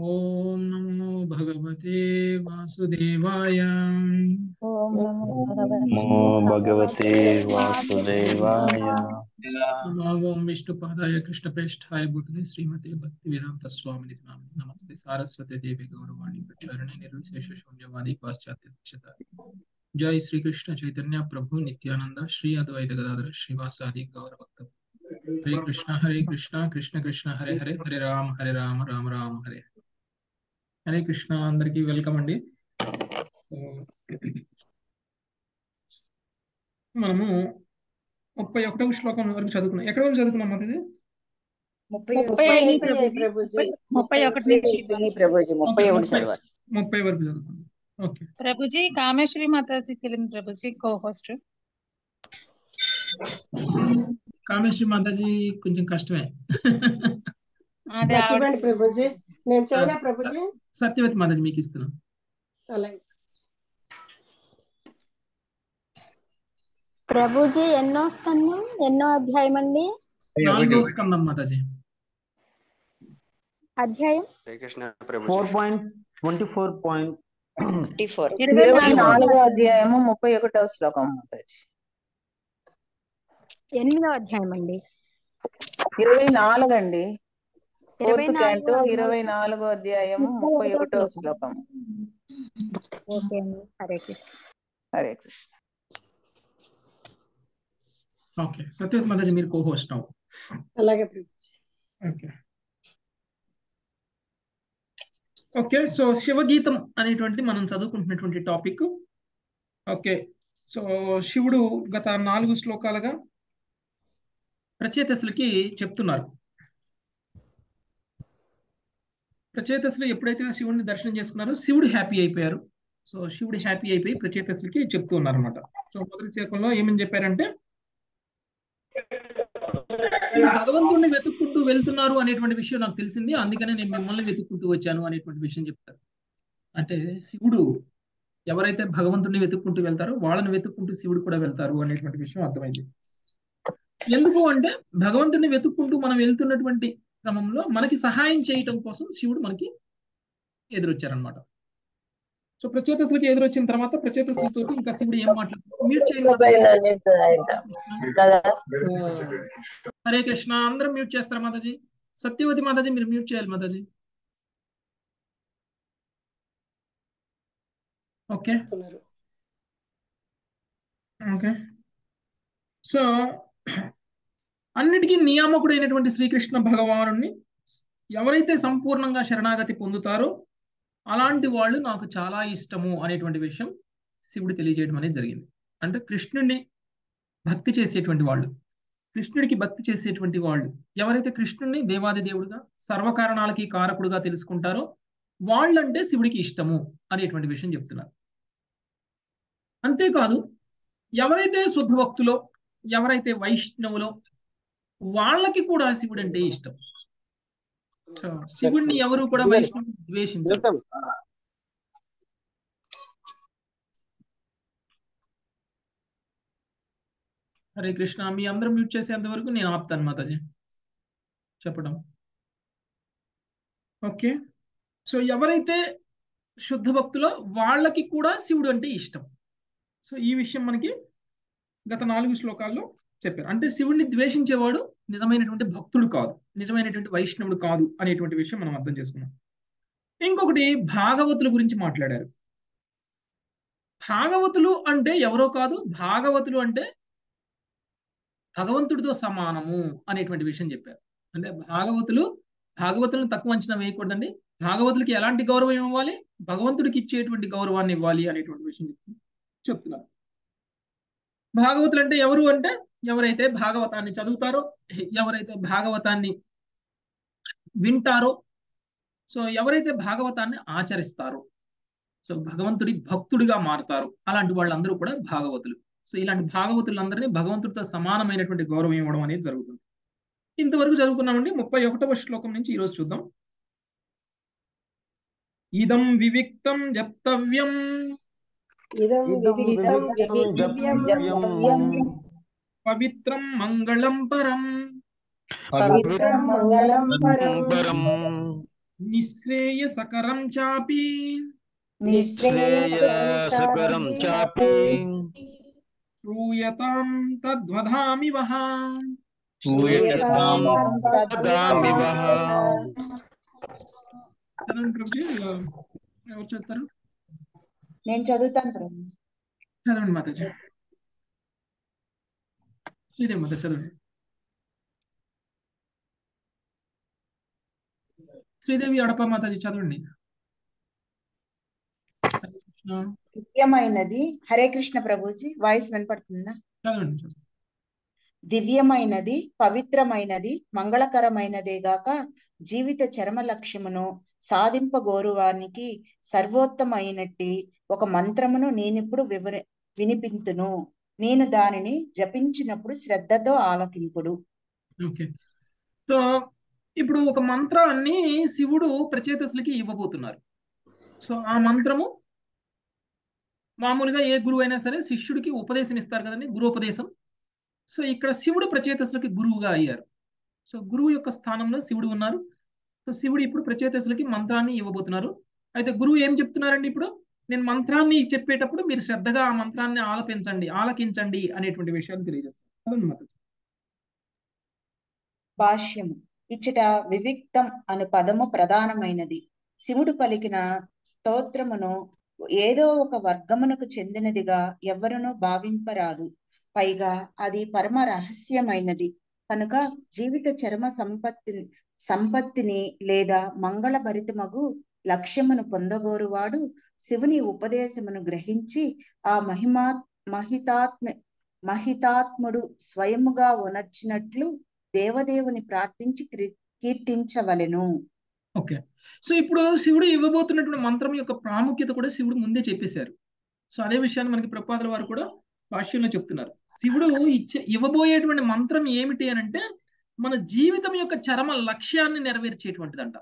ओम नमो भगवते वासुदेवाय। ओम नमो भगवते वासुदेवाय। ओम विष्णुपादाय कृष्णप्रेष्ठाय बुद्धे श्रीमते भक्तिवेदांत स्वामिने नमस्ते। सारस्वती देवी गौरवाणी प्रचारणे निर्विशेष शून्यवादी पाश्चात्य दक्षता जय श्री कृष्ण चैतन्य प्रभु नित्यानंद श्री अद्वैत गदाधर श्रीवासादि गौरव भक्त। हरे कृष्ण हरे कृष्ण कृष्ण कृष्ण हरे हरे हरे राम हरे राम राम राम हरे हरे। హరే కృష్ణ అందరికీ వెల్కమ్ అండి. మనము ముప్పై ఒకటవ శ్లోకం వరకు చదువుకున్నాం. ఎక్కడ వరకు చదువుకున్నాం అది ముప్పై ఒకటి. వరకు చదువుకున్నాం. ఓకే. ప్రభుజీ కామేశ్వరి మాతాజీకి వెళ్ళిన ప్రభుజీ కో హోస్ట్ కామేశ్వరి మాతాజీ కొంచెం కష్టమే. ప్రభుజీ. నేను చేయనా ప్రభుజీ? సత్యవతి మాతాజీ మీకు ఇస్తున్నాను అలాగే. ప్రభుజీ ఎన్నో స్కందం ఎన్నో అధ్యాయం అండి నాలుగో స్కందం మాతాజీ. అధ్యాయం? Four point twenty four point ఇరవై నాలుగో. అధ్యాయము ముప్పై ఒకటో శ్లోకం మాతాజీ. ఎనిమిదో అధ్యాయం అండి ఇరవై నాలుగు అండి ఫోర్త్ క్యాంటో. ఇరవై నాలుగో అధ్యాయము ముప్పై ఒకటో శ్లోకం హరే కృష్ణ. హరే కృష్ణ. ఓకే. సత్యవతి మాతాజీ మీరు కో హోస్ట్ అవు అలాగే ఓకే. ఓకే సో శివగీతం అనేటువంటిది మనం చదువుకుంటున్నటువంటి టాపిక్. ఓకే సో శివుడు గత నాలుగు శ్లోకాలుగా ప్రచేతసులకి చెప్తున్నారు. ప్రచేతసులు ఎప్పుడైతే శివుడిని దర్శనం చేసుకున్నారో శివుడు హ్యాపీ అయిపోయారు. సో శివుడు హ్యాపీ అయిపోయి ప్రచేతసులకి చెప్తూ ఉన్నారు అనమాట సో మొదటి శ్లోకంలో ఏమని చెప్పారంటే భగవంతుడిని వెతుక్కుంటూ వెళ్తున్నారు అనేటువంటి విషయం నాకు తెలిసింది. అందుకనే నేను మిమ్మల్ని వెతుక్కుంటూ వచ్చాను అనేటువంటి విషయం చెప్తారు అంటే శివుడు ఎవరైతే భగవంతుడిని వెతుక్కుంటూ వెళ్తారో వాళ్ళని వెతుక్కుంటూ శివుడు కూడా వెళ్తారు అనేటువంటి విషయం అర్థమైంది. ఎందుకు అంటే భగవంతుడిని వెతుక్కుంటూ మనం వెళ్తున్నటువంటి క్రమంలో మనకి సహాయం చేయటం కోసం శివుడు మనకి ఎదురొచ్చారనమాట సో ప్రచేతసులకి ఎదురొచ్చిన తర్వాత ప్రచేతసులతో ఇంకా శివుడు ఏం కదా? హరే కృష్ణ అందరం మ్యూట్ చేస్తారా మాతాజీ? సత్యవతి మాతాజీ మీరు మ్యూట్ చేయాలి మాతాజీ. ఓకే. ఓకే. సో అన్నిటికీ నియామకుడైనటువంటి శ్రీకృష్ణ భగవాను ఎవరైతే సంపూర్ణంగా శరణాగతి పొందుతారో అలాంటి వాళ్ళు నాకు చాలా ఇష్టము అనేటువంటి విషయం శివుడు తెలియజేయడం అనేది జరిగింది. అంటే కృష్ణుడిని భక్తి చేసేటువంటి వాళ్ళు కృష్ణుడికి భక్తి చేసేటువంటి వాళ్ళు ఎవరైతే కృష్ణుడిని దేవాది దేవుడుగా సర్వకారణాలకి కారకుడుగా తెలుసుకుంటారో వాళ్ళంటే శివుడికి ఇష్టము అనేటువంటి విషయం చెప్తున్నారు. అంతేకాదు ఎవరైతే శుద్ధ భక్తులో ఎవరైతే వైష్ణవులో వాళ్ళకి కూడా శివుడు అంటే ఇష్టం శివుడిని ఎవరు కూడా ద్వేషించరు. హరే కృష్ణ మీ అందరూ మ్యూట్ చేసేంత వరకు నేను ఆపుతాను మాతాజీ. చెప్పడం. ఓకే. సో ఎవరైతే శుద్ధ భక్తులో వాళ్ళకి కూడా శివుడు అంటే ఇష్టం. సో ఈ విషయం మనకి గత నాలుగు శ్లోకాల్లో చెప్పారు. అంటే శివుణ్ణి ద్వేషించేవాడు నిజమైనటువంటి భక్తుడు కాదు. నిజమైనటువంటి వైష్ణవుడు కాదు అనేటువంటి విషయం మనం అర్థం చేసుకున్నాం. ఇంకొకటి భాగవతుల గురించి మాట్లాడారు. భాగవతులు అంటే ఎవరో కాదు భాగవతులు అంటే భగవంతుడితో సమానము అనేటువంటి విషయం చెప్పారు. అంటే భాగవతులు భాగవతులను తక్కువ అంచనా వేయకూడదండి. భాగవతులకి ఎలాంటి గౌరవం ఇవ్వాలి? భగవంతుడికి ఇచ్చేటువంటి గౌరవాన్ని ఇవ్వాలి అనేటువంటి విషయం చెప్తున్నారు. భాగవతులు అంటే ఎవరు అంటే ఎవరైతే భాగవతాన్ని చదువుతారో ఎవరైతే భాగవతాన్ని వింటారో సో ఎవరైతే భాగవతాన్ని ఆచరిస్తారో సో భగవంతుడి భక్తుడిగా మారుతారు. అలాంటి వాళ్ళందరూ కూడా భాగవతులు. సో ఇలాంటి భాగవతులందరినీ భగవంతుడితో సమానమైనటువంటి గౌరవం ఇవ్వడం అనేది జరుగుతుంది. ఇంతవరకు చదువుకున్నామండి. ముప్పై ఒకటవ శ్లోకం నుంచి ఈరోజు చూద్దాం. ఇదం వివిక్తం జప్తవ్యం. ఇదం వివిక్తం జప్తవ్యం. జప్తవ్యం పవిత్రం మంగళం పరం పవిత్రం మంగళం పరం పరం నిశ్రేయసకరం చాపి శ్రేయసకరం చాపి శ్రూయతాం తద్వదామి వహ శ్రూయతాం తదామి వః. చదవండి ప్రభుజీ ఎవరు చెప్తారు నేను చదువుతాను ప్రభు చదవండి మాతాజీ శ్రీదేవి మాత చదవండి శ్రీదేవి అడప మాతాజీ చదవండి. దివ్యమైనది. హరే కృష్ణ ప్రభుజీ వాయిస్ వినపడుతుందా? చదవండి. దివ్యమైనది పవిత్రమైనది మంగళకరమైనదే గాక జీవిత చరమ లక్ష్యమును సాధింపగోరువానికి సర్వోత్తమైనట్టి ఒక మంత్రమును నేనిప్పుడు వివర వినిపింతును. నేను దానిని జపించినప్పుడు శ్రద్ధతో ఆలకింపుడు. ఓకే. సో ఇప్పుడు ఒక మంత్రాన్ని శివుడు ప్రచేతసులకి ఇవ్వబోతున్నారు. సో ఆ మంత్రము మామూలుగా ఏ గురువు అయినా సరే శిష్యుడికి ఉపదేశం ఇస్తారు కదండి గురుపదేశం. సో ఇక్కడ శివుడు ప్రచేతసులకి గురువుగా అయ్యారు. సో గురువు యొక్క స్థానంలో శివుడు ఉన్నారు. సో శివుడు ఇప్పుడు ప్రచేతసులకి మంత్రాన్ని ఇవ్వబోతున్నారు. అయితే గురువు ఏం చెప్తున్నారండి ఇప్పుడు? నేను మంత్రాన్ని చెప్పేటప్పుడు మీరు శ్రద్ధగా ఆ మంత్రాన్ని ఆలపించండి ఆలకించండి అనేటువంటి విషయాన్ని తెలియజేస్తాను. భాష్యము ఇచ్చట వివిక్తం అను పదము ప్రధానమైనది. శివుడు పలికిన స్తోత్రమును ఏదో ఒక వర్గమునకు చెందినదిగా ఎవరునూ భావింపరాదు. పైగా అది పరమ రహస్యమైనది. కనుక జీవిత చర్మ సంపత్తి సంపత్తిని లేదా మంగళభరితమగు లక్ష్యమును పొందగోరువాడు శివుని ఉపదేశమును గ్రహించి ఆ మహిమా మహితాత్మ మహితాత్ముడు స్వయముగా ఉనర్చినట్లు దేవదేవుని ప్రార్థించి కీర్తించవలెను. ఓకే. సో ఇప్పుడు శివుడు ఇవ్వబోతున్నటువంటి మంత్రం యొక్క ప్రాముఖ్యత కూడా శివుడు ముందే చెప్పేశారు. సో అదే విషయాన్ని మనకి ప్రపాదల వారు కూడా భాష్యంలో చెప్తున్నారు. శివుడు ఇచ్చే ఇవ్వబోయేటువంటి మంత్రం ఏమిటి అని అంటే మన జీవితం యొక్క చరమ లక్ష్యాన్ని నెరవేర్చేటువంటిదంట.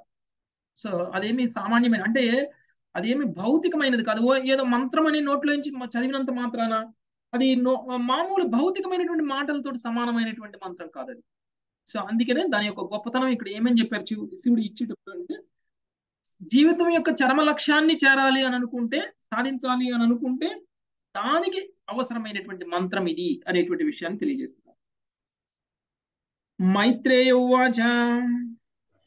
సో అదేమి సామాన్యమైన అంటే అదేమి భౌతికమైనది కాదు. ఓ ఏదో మంత్రం అని నోట్లో నుంచి చదివినంత మాత్రాన అది మామూలు భౌతికమైనటువంటి మాటలతో సమానమైనటువంటి మంత్రం కాదు అది. సో అందుకనే దాని యొక్క గొప్పతనం ఇక్కడ ఏమని చెప్పారు శివుడు ఇచ్చేటప్పుడు అంటే జీవితం యొక్క చరమ లక్ష్యాన్ని చేరాలి అని అనుకుంటే సాధించాలి అని అనుకుంటే దానికి అవసరమైనటువంటి మంత్రం ఇది అనేటువంటి విషయాన్ని తెలియజేస్తున్నారు. మైత్రేయ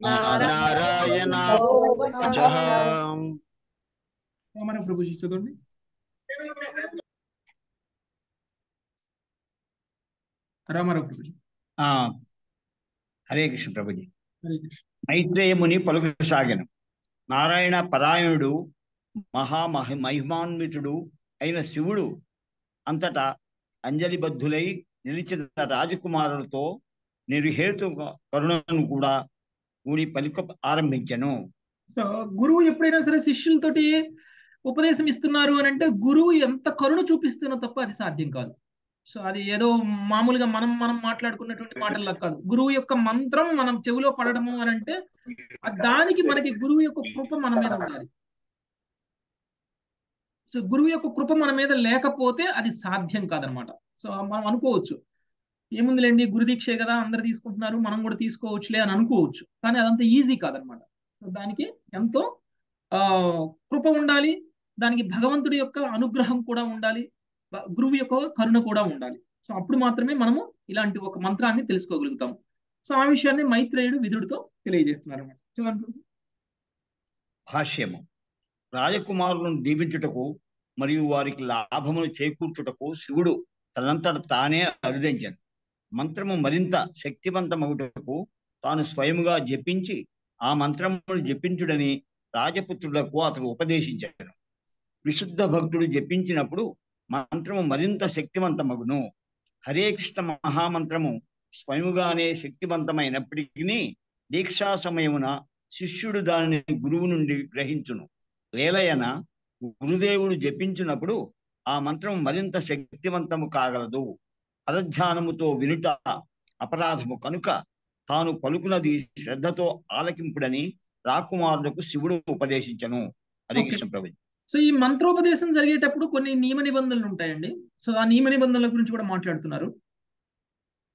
నారాయణ మన ప్రభుజీ చదవండి. రామారావు ప్రభుజీ ఆ హరే కృష్ణ ప్రభుజీ హరే కృష్ణ. మైత్రేయముని పలుకసాగను నారాయణ పరాయణుడు మహా మహి మహిమాన్వితుడు అయిన శివుడు అంతటా అంజలిబద్ధులై నిలిచిన రాజకుమారులతో నిర్హేతు కరుణను కూడా ఊడి పలుక ఆరంభించను. సో గురువు ఎప్పుడైనా సరే శిష్యులతోటి ఉపదేశం ఇస్తున్నారు అని అంటే గురువు ఎంత కరుణ చూపిస్తున్నా తప్ప అది సాధ్యం కాదు. సో అది ఏదో మామూలుగా మనం మనం మాట్లాడుకున్నటువంటి మాటల్లో కాదు. గురువు యొక్క మంత్రం మనం చెవిలో పడడము అని అంటే దానికి మనకి గురువు యొక్క కృప మన మీద ఉండాలి. సో గురువు యొక్క కృప మన మీద లేకపోతే అది సాధ్యం కాదనమాట. సో మనం అనుకోవచ్చు. ఏముందిలేండి గురుదీక్షే కదా అందరు తీసుకుంటున్నారు మనం కూడా తీసుకోవచ్చులే అని అనుకోవచ్చు. కానీ అదంతా ఈజీ కాదనమాట. సో దానికి ఎంతో ఆ కృప ఉండాలి దానికి భగవంతుడి యొక్క అనుగ్రహం కూడా ఉండాలి గురువు యొక్క కరుణ కూడా ఉండాలి. సో అప్పుడు మాత్రమే మనము ఇలాంటి ఒక మంత్రాన్ని తెలుసుకోగలుగుతాం. సో ఆ విషయాన్ని మైత్రేయుడు విధుడితో తెలియజేస్తున్నారు అనమాట చూడండి. భాష్యము. రాజకుమారులను దీవించుటకు మరియు వారికి లాభములు చేకూర్చుటకు శివుడు తనంతట తానే అరుదించాను. మంత్రము మరింత శక్తివంతమగుటకు తాను స్వయముగా జపించి ఆ మంత్రమును జపించుడని రాజపుత్రులకు అతడు ఉపదేశించాడు విశుద్ధ భక్తుడు జపించినప్పుడు మంత్రము మరింత శక్తివంతమగును. హరే కృష్ణ మహామంత్రము స్వయముగానే శక్తివంతమైనప్పటికీ దీక్షా సమయమున శిష్యుడు దానిని గురువు నుండి గ్రహించును. లేలయన గురుదేవుడు జపించినప్పుడు ఆ మంత్రం మరింత శక్తివంతము కాగలదు. పదధ్యానముతో వినుట అపరాధము కనుక తాను పలుకున్నది శ్రద్ధతో ఆలకింపుడని రాకుమారులకు శివుడు ఉపదేశించను. హరే. కృష్ణ ప్రభు సో ఈ మంత్రోపదేశం జరిగేటప్పుడు కొన్ని నియమ నిబంధనలు ఉంటాయండి. సో ఆ నియమ నిబంధనల గురించి కూడా మాట్లాడుతున్నారు.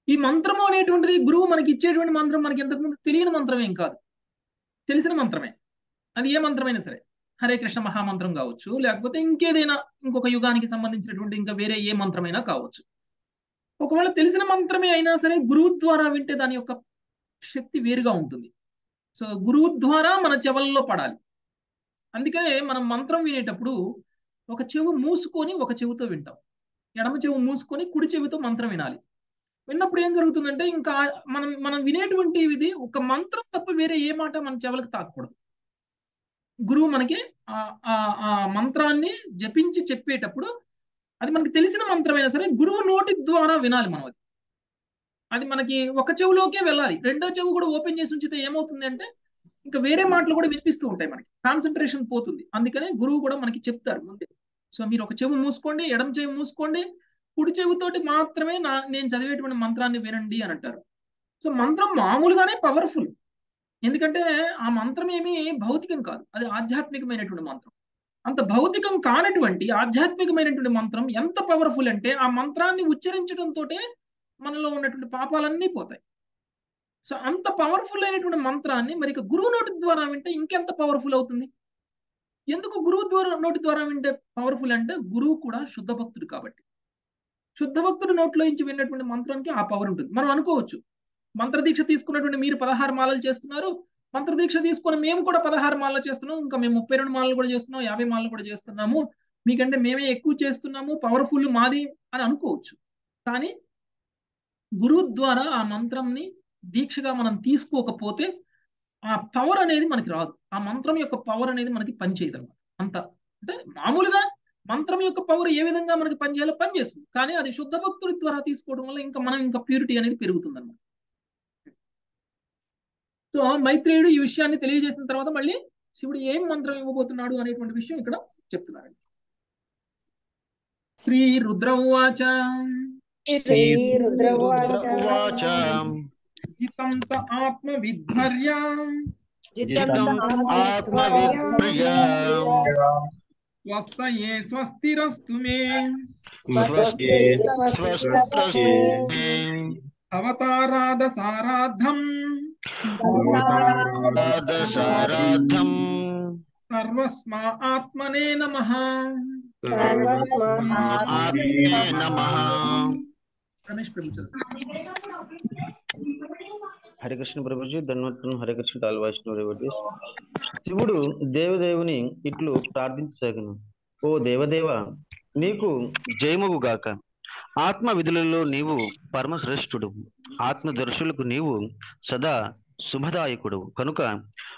ఈ మంత్రము అనేటువంటిది గురువు మనకి ఇచ్చేటువంటి మంత్రం మనకి ఇంతకుముందు తెలియని మంత్రం ఏం కాదు. తెలిసిన మంత్రమే. అది ఏ మంత్రమైనా సరే. హరే కృష్ణ మహామంత్రం కావచ్చు లేకపోతే ఇంకేదైనా ఇంకొక యుగానికి సంబంధించినటువంటి ఇంకా వేరే ఏ మంత్రమైనా కావచ్చు. ఒకవేళ తెలిసిన మంత్రమే అయినా సరే గురువు ద్వారా వింటే దాని యొక్క శక్తి వేరుగా ఉంటుంది. సో గురువు ద్వారా మన చెవుల్లో పడాలి. అందుకనే మనం మంత్రం వినేటప్పుడు ఒక చెవు మూసుకొని ఒక చెవితో వింటాం. ఎడమ చెవు మూసుకొని కుడి చెవితో మంత్రం వినాలి. విన్నప్పుడు ఏం జరుగుతుందంటే ఇంకా మనం మనం వినేటువంటి ఇది ఒక మంత్రం తప్ప వేరే ఏ మాట మన చెవులకు తాకూడదు. గురువు మనకి ఆ ఆ- ఆ మంత్రాన్ని జపించి చెప్పేటప్పుడు అది మనకి తెలిసిన మంత్రమైనా సరే గురువు నోటి ద్వారా వినాలి మనం అది. అది మనకి ఒక చెవులోకే వెళ్ళాలి. రెండో చెవు కూడా ఓపెన్ చేసి ఉంచితే ఏమవుతుంది అంటే ఇంకా వేరే మాటలు కూడా వినిపిస్తూ ఉంటాయి మనకి. కాన్సన్ట్రేషన్ పోతుంది. అందుకనే గురువు కూడా మనకి చెప్తారు ముందే. సో మీరు ఒక చెవు మూసుకోండి ఎడమ చెవి మూసుకోండి. కుడి చెవితోటి మాత్రమే నా నేను చదివేటువంటి మంత్రాన్ని వినండి అని అంటారు. సో మంత్రం మామూలుగానే పవర్ఫుల్ ఎందుకంటే ఆ మంత్రం ఏమీ భౌతికం కాదు. అది ఆధ్యాత్మికమైనటువంటి మంత్రం. అంత భౌతికం కానటువంటి ఆధ్యాత్మికమైనటువంటి మంత్రం ఎంత పవర్ఫుల్ అంటే ఆ మంత్రాన్ని ఉచ్చరించడంతో మనలో ఉన్నటువంటి పాపాలన్నీ పోతాయి. సో అంత పవర్ఫుల్ అయినటువంటి మంత్రాన్ని మరి గురువు నోటి ద్వారా వింటే ఇంకెంత పవర్ఫుల్ అవుతుంది? ఎందుకు గురువు ద్వారా నోటి ద్వారా వింటే పవర్ఫుల్ అంటే గురువు కూడా శుద్ధ భక్తుడు కాబట్టి. శుద్ధ భక్తుడు నోట్లో నుంచి విన్నటువంటి మంత్రానికి ఆ పవర్ ఉంటుంది. మనం అనుకోవచ్చు మంత్రదీక్ష తీసుకున్నటువంటి మీరు పదహారు మాలలు చేస్తున్నారు మంత్రదీక్ష తీసుకొని మేము కూడా పదహారు మాలలు చేస్తున్నాం ఇంకా మేము ముప్పై రెండు మాలలు కూడా చేస్తున్నాం యాభై మాలలు కూడా చేస్తున్నాము. మీకంటే మేమే ఎక్కువ చేస్తున్నాము పవర్ఫుల్ మాది అని అనుకోవచ్చు. కానీ గురువు ద్వారా ఆ మంత్రంని దీక్షగా మనం తీసుకోకపోతే ఆ పవర్ అనేది మనకి రాదు. ఆ మంత్రం యొక్క పవర్ అనేది మనకి పనిచేయదు అనమాట అంత అంటే మామూలుగా మంత్రం యొక్క పవర్ ఏ విధంగా మనకి పనిచేయాలో పనిచేస్తుంది. కానీ అది శుద్ధ భక్తుడి ద్వారా తీసుకోవడం వల్ల ఇంకా మనం ఇంకా ప్యూరిటీ అనేది పెరుగుతుంది అనమాట సో మైత్రేయుడు ఈ విషయాన్ని తెలియజేసిన తర్వాత మళ్ళీ శివుడు ఏం మంత్రం ఇవ్వబోతున్నాడు అనేటువంటి విషయం ఇక్కడ చెప్తున్నారండి శ్రీ జితంత ఆత్మ స్వస్తయే స్వస్తిరస్తు మే. అవతారాద సారార్థం దశారాధం సర్వస్మా ఆత్మనే నమ. హరే కృష్ణ ప్రభుజీ ధన్వంతుని హరే కృష్ణ టాల్ వైష్ణవ రేవతి. శివుడు దేవదేవుని ఇట్లు ప్రార్థించసాగను. ఓ దేవదేవ నీకు జయముగు గాక ఆత్మ విధులలో నీవు పరమశ్రేష్ఠుడు ఆత్మదర్శులకు నీవు సదా శుభదాయకుడు కనుక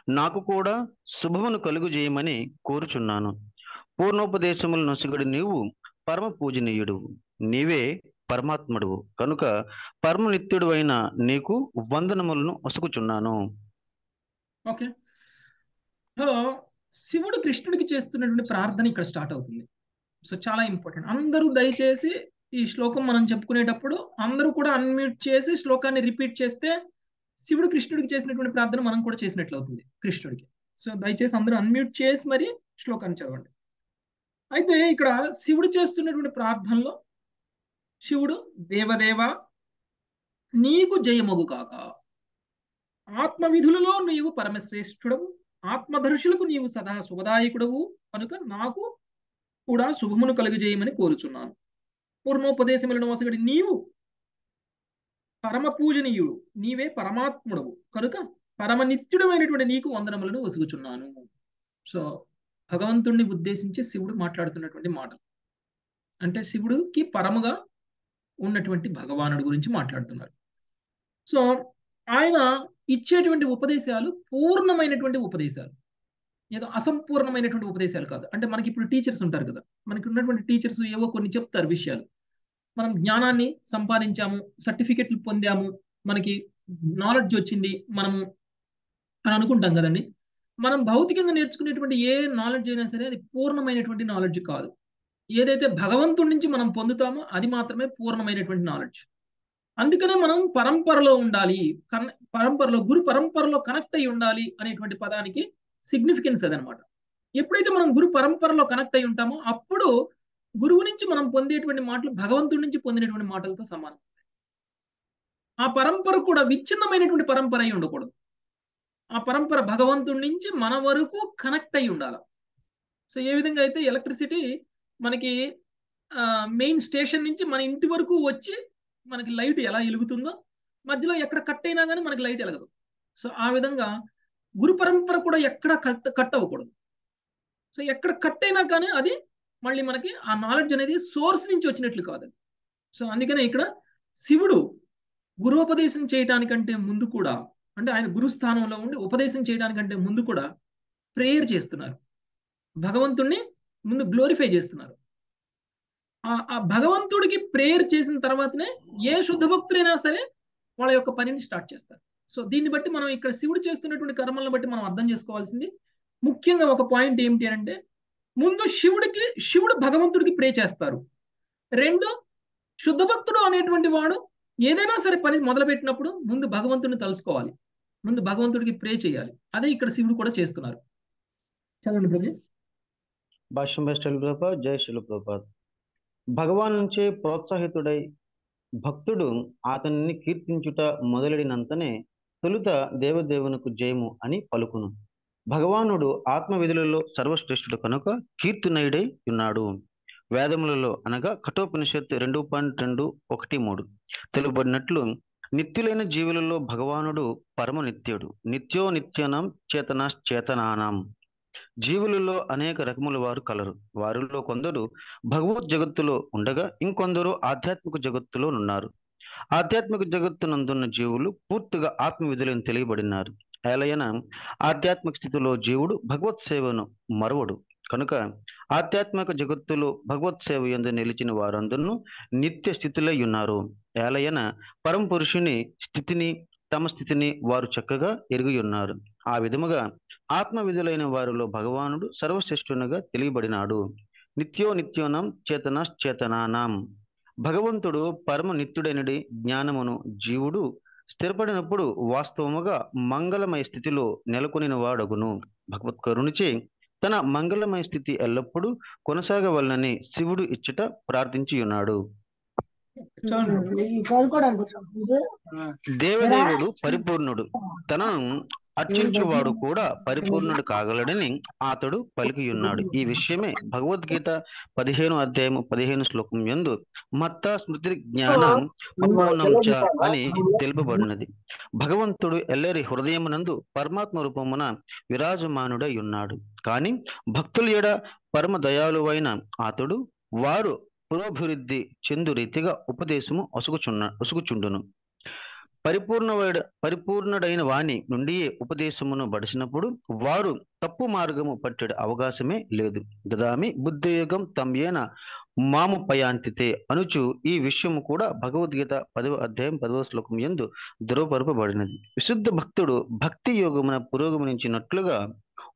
నాకు కూడా శుభమును కలుగు చేయమని కోరుచున్నాను. పూర్ణోపదేశములు నొసగడు నీవు పరమ పూజనీయుడు. నీవే పరమాత్ముడు కనుక పరమ నిత్యుడు అయిన నీకు వందనములను ఒసుకుచున్నాను ఓకే. సో శివుడు కృష్ణుడికి చేస్తున్నటువంటి ప్రార్థన ఇక్కడ స్టార్ట్ అవుతుంది. సో చాలా ఇంపార్టెంట్. అందరూ దయచేసి ఈ శ్లోకం మనం చెప్పుకునేటప్పుడు అందరూ కూడా అన్మ్యూట్ చేసి శ్లోకాన్ని రిపీట్ చేస్తే శివుడు కృష్ణుడికి చేసినటువంటి ప్రార్థన మనం కూడా చేసినట్లు అవుతుంది కృష్ణుడికి. సో దయచేసి అందరూ అన్మ్యూట్ చేసి మరి శ్లోకాన్ని చదవండి. అయితే ఇక్కడ శివుడు చేస్తున్నటువంటి ప్రార్థనలో శివుడు దేవదేవ నీకు జయమగు కాక. ఆత్మ విధులలో నీవు పరమశ్రేష్ఠుడవు. ఆత్మదర్శులకు నీవు సదా శుభదాయకుడవు కనుక నాకు కూడా శుభమును కలుగజేయమని కోరుచున్నాను. పూర్ణోపదేశములను వసగడి నీవు పరమ పూజనీయుడు నీవే పరమాత్ముడవు. కనుక పరమనిత్యుడమైనటువంటి నీకు వందనములను వసుగుచున్నాను. సో భగవంతుణ్ణి ఉద్దేశించి శివుడు మాట్లాడుతున్నటువంటి మాటలు. అంటే శివుడికి పరముగా ఉన్నటువంటి భగవానుడి గురించి మాట్లాడుతున్నారు. సో ఆయన ఇచ్చేటువంటి ఉపదేశాలు పూర్ణమైనటువంటి ఉపదేశాలు. ఏదో అసంపూర్ణమైనటువంటి ఉపదేశాలు కాదు. అంటే మనకి ఇప్పుడు టీచర్స్ ఉంటారు కదా. మనకి ఉన్నటువంటి టీచర్స్ ఏవో కొన్ని చెప్తారు విషయాలు. మనం జ్ఞానాన్ని సంపాదించాము సర్టిఫికెట్లు పొందాము మనకి నాలెడ్జ్ వచ్చింది మనం అని అనుకుంటాం కదండి. మనం భౌతికంగా నేర్చుకునేటువంటి ఏ నాలెడ్జ్ అయినా సరే అది పూర్ణమైనటువంటి నాలెడ్జ్ కాదు. ఏదైతే భగవంతుడి నుంచి మనం పొందుతామో అది మాత్రమే పూర్ణమైనటువంటి నాలెడ్జ్ అందుకనే మనం పరంపరలో ఉండాలి. కన్- పరంపరలో గురు పరంపరలో కనెక్ట్ అయి ఉండాలి అనేటువంటి పదానికి సిగ్నిఫికెన్స్ అదనమాట. ఎప్పుడైతే మనం గురు పరంపరలో కనెక్ట్ అయి ఉంటామో అప్పుడు గురువు నుంచి మనం పొందేటువంటి మాటలు భగవంతుడి నుంచి పొందినటువంటి మాటలతో సమానం. ఆ పరంపర కూడా విచ్ఛిన్నమైనటువంటి పరంపర అయి ఉండకూడదు. ఆ పరంపర భగవంతుడి నుంచి మన వరకు కనెక్ట్ అయి ఉండాలి. సో ఏ విధంగా అయితే ఎలక్ట్రిసిటీ మనకి మెయిన్ స్టేషన్ నుంచి మన ఇంటి వరకు వచ్చి మనకి లైట్ ఎలా వెలుగుతుందో మధ్యలో ఎక్కడ కట్ అయినా కానీ మనకి లైట్ వెలగదు. సో ఆ విధంగా గురు పరంపర కూడా ఎక్కడ కట్ కట్ అవ్వకూడదు. సో ఎక్కడ కట్ అయినా కానీ అది మళ్ళీ మనకి ఆ నాలెడ్జ్ అనేది సోర్స్ నుంచి వచ్చినట్లు కాదు. సో అందుకనే ఇక్కడ శివుడు గురుపదేశం చేయటానికంటే ముందు కూడా అంటే ఆయన గురుస్థానంలో ఉండి ఉపదేశం చేయడానికంటే ముందు కూడా ప్రేయర్ చేస్తున్నారు. భగవంతుణ్ణి ముందు గ్లోరిఫై చేస్తున్నారు. ఆ ఆ భగవంతుడికి ప్రేయర్ చేసిన తర్వాతనే ఏ శుద్ధ భక్తులైనా సరే వాళ్ళ యొక్క పనిని స్టార్ట్ చేస్తారు. సో దీన్ని బట్టి మనం ఇక్కడ శివుడు చేస్తున్నటువంటి కర్మలను బట్టి మనం అర్థం చేసుకోవాల్సింది. ముఖ్యంగా ఒక పాయింట్ ఏమిటి అంటే ముందు శివుడికి శివుడు భగవంతుడికి ప్రే చేస్తారు. రెండు శుద్ధ భక్తుడు అనేటువంటి వాడు ఏదైనా సరే పని మొదలుపెట్టినప్పుడు ముందు భగవంతుడిని తలుసుకోవాలి. ముందు భగవంతుడికి ప్రే చేయాలి. అదే ఇక్కడ శివుడు కూడా చేస్తున్నారు. చదవండి ప్రభు. భాష్యం జై భగవాన్ నుంచే ప్రోత్సాహితుడై భక్తుడు అతనిని కీర్తించుట మొదలెడినంతనే తొలుత దేవదేవునకు జయము అని పలుకును. భగవానుడు ఆత్మ విధులలో సర్వశ్రేష్ఠుడు కనుక కీర్తినయుడై ఉన్నాడు. వేదములలో అనగా కఠోపనిషత్ రెండు పాయింట్ రెండు ఒకటి మూడు తెలుపబడినట్లు నిత్యులైన జీవులలో భగవానుడు పరమ నిత్యుడు నిత్యో నిత్యనం చేతనాశ్చేతనానం. జీవులలో అనేక రకముల వారు కలరు. వారిలో కొందరు భగవత్ జగత్తులో ఉండగా ఇంకొందరు ఆధ్యాత్మిక జగత్తులో ఉన్నారు ఆధ్యాత్మిక జగత్తునందున్న జీవులు పూర్తిగా ఆత్మ విధులను తెలియబడినారు. ఏలయన ఆధ్యాత్మిక స్థితిలో జీవుడు భగవత్ సేవను మరవడు. కనుక ఆధ్యాత్మిక జగత్తులో భగవత్ సేవ ఎందు నిలిచిన వారందరూ నిత్య స్థితిలో ఉన్నారు ఏలయన పరమ పురుషుని స్థితిని తమ స్థితిని వారు చక్కగా ఎరిగి ఉన్నారు ఆ విధముగా ఆత్మ విధులైన వారిలో భగవానుడు సర్వశ్రేష్ఠునిగా తెలియబడినాడు. నిత్యో నిత్యోనం చేతనాశ్చేతనానాం. భగవంతుడు పరమ నిత్యుడైనడి జ్ఞానమును జీవుడు స్థిరపడినప్పుడు వాస్తవముగా మంగళమయ స్థితిలో నెలకొనిన వాడగును భగవత్కరునిచే తన మంగళమయ స్థితి ఎల్లప్పుడూ కొనసాగవలనని శివుడు ఇచ్చట ప్రార్థించియున్నాడు. దేవదేవుడు పరిపూర్ణుడు. తనను అర్చించువాడు కూడా పరిపూర్ణుడు కాగలడని అతడు పలికి ఉన్నాడు ఈ విషయమే భగవద్గీత పదిహేను అధ్యాయము పదిహేను శ్లోకం ఎందు మత్త స్మృతి జ్ఞానం అని తెలుపబడినది. భగవంతుడు ఎల్లరి హృదయమునందు పరమాత్మ రూపమున విరాజమానుడై ఉన్నాడు. కానీ భక్తుల ఎడ పరమ దయాలువైన అతడు వారు పురోభివృద్ధి చెందు రీతిగా ఉపదేశము అసుగుచున్న అసుగుచుండును. పరిపూర్ణమైన పరిపూర్ణుడైన వాణి నుండియే ఉపదేశమును బడిసినప్పుడు వారు తప్పు మార్గము పట్టెడు అవకాశమే లేదు. దదామి బుద్ధియోగం తమ్యేన మాము పయాంతితే అనుచు ఈ విషయము కూడా భగవద్గీత పదవ అధ్యాయం పదవ శ్లోకం ఎందు ధృవపరపబడినది. విశుద్ధ భక్తుడు భక్తి యోగమున పురోగమనించినట్లుగా